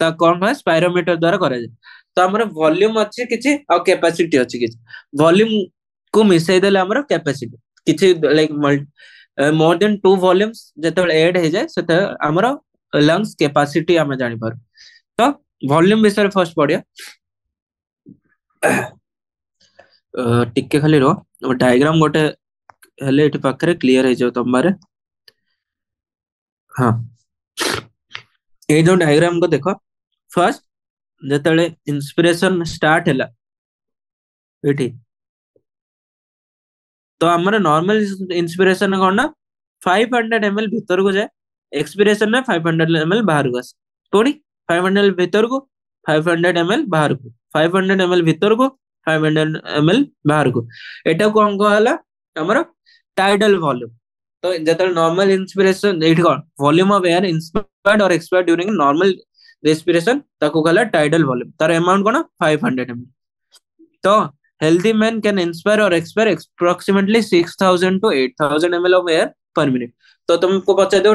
ତା କଣ ହୁଏ ସ୍ପାଇରୋମିଟର ଦ୍ଵାରା କରାଯାଏ ତ ଆମର ଭଲ୍ୟୁମ ଅଛି କିଛି ଆଉ କ୍ୟାପାସିଟି ଅଛି କିଛି ଭଲ୍ୟୁମ କୁ ମିଶାଇ ଦେଲେ ଆମର କ୍ୟାପାସିଟି କିଛି like more than to volume ଯେତେବେଳେ ଏଡ୍ ହେଇଯାଏ ସେତେବେଳେ ଆମର ଲଙ୍ଗସ୍ କ୍ୟାପାସିଟି ଆମେ ଜାଣିପାରୁ ତ ଭଲ୍ୟୁମ ବିଷୟରେ ଫାର୍ଷ୍ଟ ପଢିବା ଟିକେ ଖାଲି ରହ ଡାଇଗ୍ରାମ ଗୋଟେ ହେଲେ ଏଠି ପାଖରେ କ୍ଲିୟର ହେଇଯିବ ତମବାରେ ହଁ ଏଇ ଯୋଉ ଡାଇଗ୍ରାମ କୁ ଦେଖ फर्स्ट जो इंस्पिरेशन स्टार्ट है तो आम नॉर्मल इंस्पिरेशन कौन ना फाइव हंड्रेड एम एल भितर को जाए expiration five hundred M L बाहर को आस पी फाइव हंड्रेड भितर को फाइव हंड्रेड एम एल बाहर को फाइव हंड्रेड एम एल भितर को फाइव हंड्रेड एम एल बाहर को यहाँ कौन कहलामर टाइडल भल्यूम तो जो नर्माल इनपिरेसन ये कौन भल्यूम अफ एयर इनपायर्ड और एक्सपायर्ड ड्यूरी नर्माल रेस्पिरेशन कहला टाइडल वॉल्यूम तार अमाउंट कौन फाइव हंड्रेड एम तो हेल्थी मैन कैन इंस्पायर और expire approximately six to eight thousand of air per minute तो तुमको पचार दो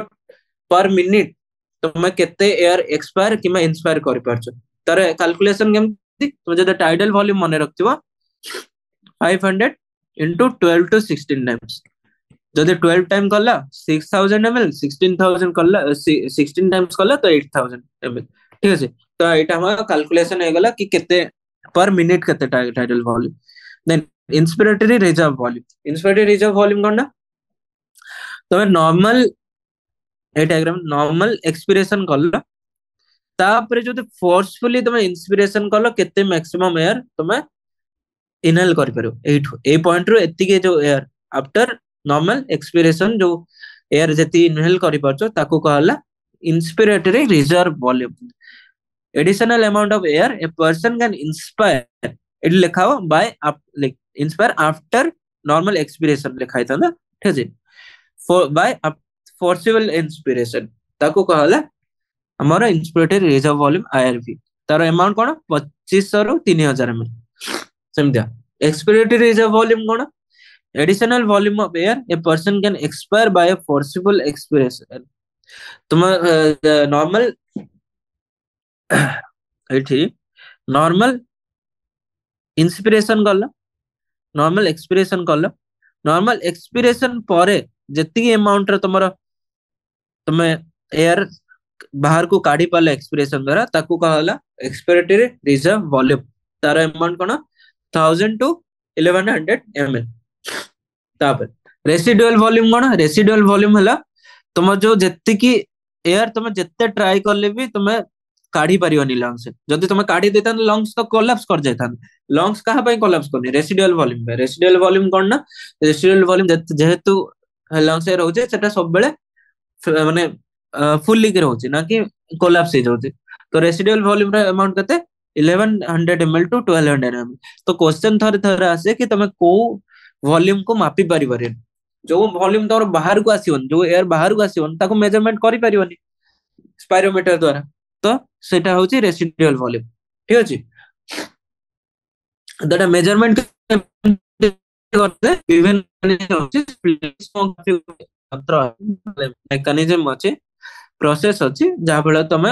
पर मिनिट तो मैं एयर एक्सपायर कि मैं इंस्पायर कर पार्छ तार कैलकुलेशन के तुम जब टाइडल वॉल्यूम मन रख five hundred into twelve to sixteen times ଯଦି ଟ୍ୱେଲ୍ଭ ଟାଇମ୍ କଲା six thousand M L sixteen thousand କଲା ସିକ୍ସଟିନ୍ ଟାଇମ୍ସ କଲା ତ ଏଇଟ୍ ଥାଉଜେଣ୍ଡ ଏମ୍ ଏଲ୍ ଠିକ ଅଛି ତ ଏଇଟା ଆମର କାଲକୁଲେସନ ହେଇଗଲା କି କେତେ ପର ମିନିଟ କେତେ tidal volume then inspiratory reserve volume inspiratory reserve volume କ'ଣ ନା ତମେ ନର୍ମାଲ ଏଇ ଡାଇଗ୍ରାମ ନର୍ମାଲ ଏକ୍ସପିରେସନ କଲ ତାପରେ ଯଦି ଫୋର୍ସଫୁଲି ତମେ ଇନ୍ସପିରେସନ କଲ କେତେ ମ୍ୟାକ୍ସିମମ୍ ଏୟାର ତମେ ଇନହେଲ କରିପାରିବ ଏଇଠୁ ଏଇ ପଏଣ୍ଟରୁ ଏତିକି ଯୋଉ ଏୟାର ଆଫ୍ଟର ନର୍ମାଲ ଏକ୍ସପିରେସନ ଯୋଉ ଏୟାର ଯେତିକି ଇନହେଲ କରିପାରୁଛ ତାକୁ କୁହାଗଲା inspiratory reserve volume additional amount of air a person can inspire it लिखा हो by up, like inspire after normal expiration लिखा है था ठीक है for by up, forcible inspiration ताको कहला हमारा inspiratory reserve volume IRV तार amount कौन 2500 रु 3000 ml समझा expiratory reserve volume कौन additional volume of air a person can expire by a forcible expiration तुम्हारा नॉर्मल ଏଠି ନର୍ମାଲ ଇନ୍ସପିରେସନ କଲ ନର୍ମାଲ ଏକ୍ସପିରେସନ କଲ ନର୍ମାଲ ଏକ୍ସପିରେସନ ପରେ ଯେତିକି ଆମାଉଣ୍ଟର ତମର ତମେ ଏୟାର ବାହାରକୁ କାଢି ପାରିଲ ଏକ୍ସପିରେସନ ଦ୍ୱାରା ତାକୁ କୁହାଗଲା ଏକ୍ସପିରେଟେଡ ରିଜର୍ଭ ଭଲ୍ୟୁମ ତାର ଆମାଉଣ୍ଟ କଣ thousand to eleven hundred ML residual volume कौन रेसीडुआल भल्यूम है तुम जो जी एयर तुम जिते ट्राए कले भी तुम काढ़ी पार नहीं लंगस जदि तुम काढ़ी था लंगस तो कलाप्स कर जाता लंगस क्या कलाप्स करनी रेसीडुआल भल्यूम रेसीडुआल भल्यूम कौन ना रेसीडुआल भल्यूम जेहेतु लंगस रोचे से सब बेले मानते फुल्लिक रोचे ना कि कलाप्स तो रेसीडुआल भल्यूम रमाउंट के eleven hundred M L to twelve तो क्वेश्चन थे थे आसे कि तुम कौ ଭଲ୍ୟୁମକୁ ମାପି ପାରିବାନି ଯୋଉ ଭଲ୍ୟୁମ ତମର ବାହାରକୁ ଆସିବନି ଯୋଉ ଏୟାର ବାହାରକୁ ଆସିବନି ତାକୁ ମେଜରମେଣ୍ଟ କରିପାରିବନି ସ୍ପାଇରୋମିଟର ଦ୍ଵାରା ତ ସେଟା ହଉଛି ରେସିଡୁଆଲ ଭଲ୍ୟୁମ ଠିକ ଅଛି ଦଟା ମେଜରମେଣ୍ଟ ବିଭିନ୍ନ ମେକାନିଜମ ଅଛି ପ୍ରୋସେସ ଅଛି ଯାହାଫଳରେ ତମେ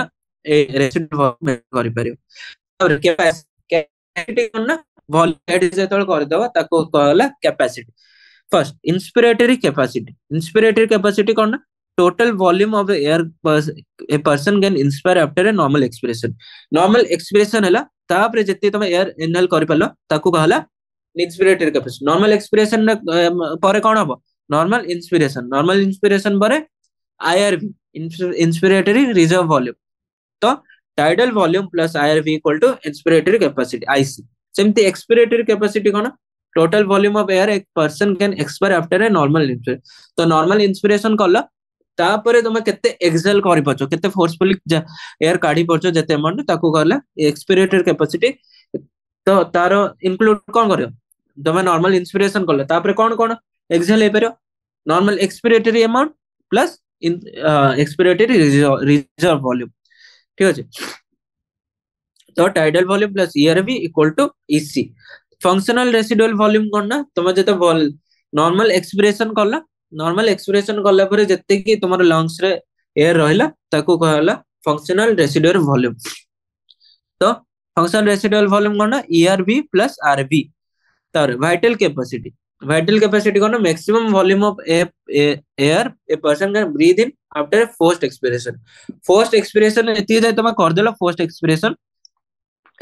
କରିପାରିବ ଭଲ୍ୟୁଡ୍ ଯେତେବେଳେ କରିଦବା ତାକୁ କୁହାଗଲା capacity first inspiratory capacity inspiratory capacity କ'ଣ ନା total volume of the air a person can inspire after a normal expiration normal expiration ହେଲା ତାପରେ ଯେତିକି ତମେ air inhale କରିପାରିଲ ତାକୁ କହଲା inspiratory capacity normal expiration ପରେ କ'ଣ ହବ normal inspiration normal inspiration ପରେ IRV inspiratory reserve volume ତ tidal volume plus IRV equal to inspiratory capacity IC ସେମିତି ଏକ୍ସପିରେଟୋରୀ କ୍ୟାପାସିଟି କଣ total volume of air person can expire after a normal ତ ନର୍ମାଲ ଇନ୍ସପିରେସନ କଲ ତାପରେ ତମେ କେତେ ଏକ୍ସେଲ କରିପାରୁଛ କେତେ ଫୋର୍ସଫୁଲି ଏୟାର କାଢି ପାରୁଛ ଯେତେ ଏମାଉଣ୍ଟ ତାକୁ କହିଲା ଏକ୍ସପିରେଟୋରୀ କ୍ୟାପାସିଟି ତ ତାର ଇନକ୍ଲୁଡ କଣ କରିବ ତମେ ନର୍ମାଲ ଇନ୍ସପିରେସନ କଲ ତାପରେ କଣ କଣ ଏକ୍ସେଲ ହେଇପାରିବ normal expiratory amount plus expiratory reserve volume ঠিক ଅଛି the tidal volume plus ERV equal to EC. Functional residual volume করনা তোমার যেটা বল নর্মাল এক্সপিরেশন করলা নর্মাল এক্সপিরেশন কলা পরে যেতেকি তোমার লংস রে এয়ার রহিলা তাকু কহলা ফাংশনাল রেসিডুয়াল ভলিউম তো ফাংশনাল রেসিডুয়াল ভলিউম কোন ইআরভি প্লাস আরভি তার ভাইটাল ক্যাপাসিটি ভাইটাল ক্যাপাসিটি কোন maximum volume of air a person can breathe in after forced expiration forced expiration এতি যায় তোমা কর দেলা ফোর্সড এক্সপিরেশন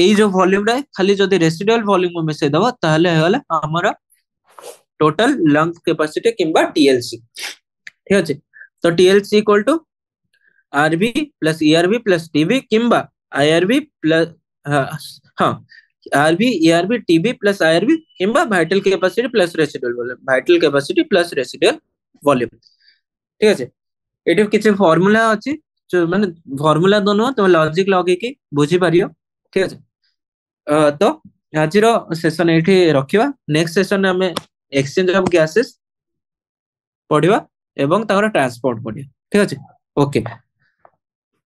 ଏଇ ଯୋଉ ଭଲ୍ୟୁମ ରେ ଖାଲି ଯଦି ରେସିଡୁଆଲ ଭଲ୍ୟୁମ ମିଶେଇଦବ ତାହେଲେ ହେଇଗଲା ଆମର ଟୋଟାଲ ଲଙ୍ଗ କ୍ୟାପାସିଟି କିମ୍ବା ଟିଏଲସି ଠିକ ଅଛି ତ TLC equal to RV plus ERV plus TV किंबा आईआरबी प्लस हाँ RV ERV TV plus IRV किंबा vital capacity plus residual volume vital capacity plus residual volume ठीक আছে এটির কিছু ফর্মুলা আছে মানে ফর্মুলা দনু তুমি লজিক লগাইকি বুঝি পারিও ଠିକ ଅଛି ତ ଆଜିର ସେସନ ଏଇଠି ରଖିବା ନେକ୍ସଟ ସେସନରେ ଆମେ ଏକ୍ସଚେଞ୍ଜ ଅଫ୍ ଗ୍ୟାସେସ ପଢିବା ଏବଂ ତାଙ୍କର ଟ୍ରାନ୍ସପୋର୍ଟ ପଢିବା ଠିକ ଅଛି ଓକେ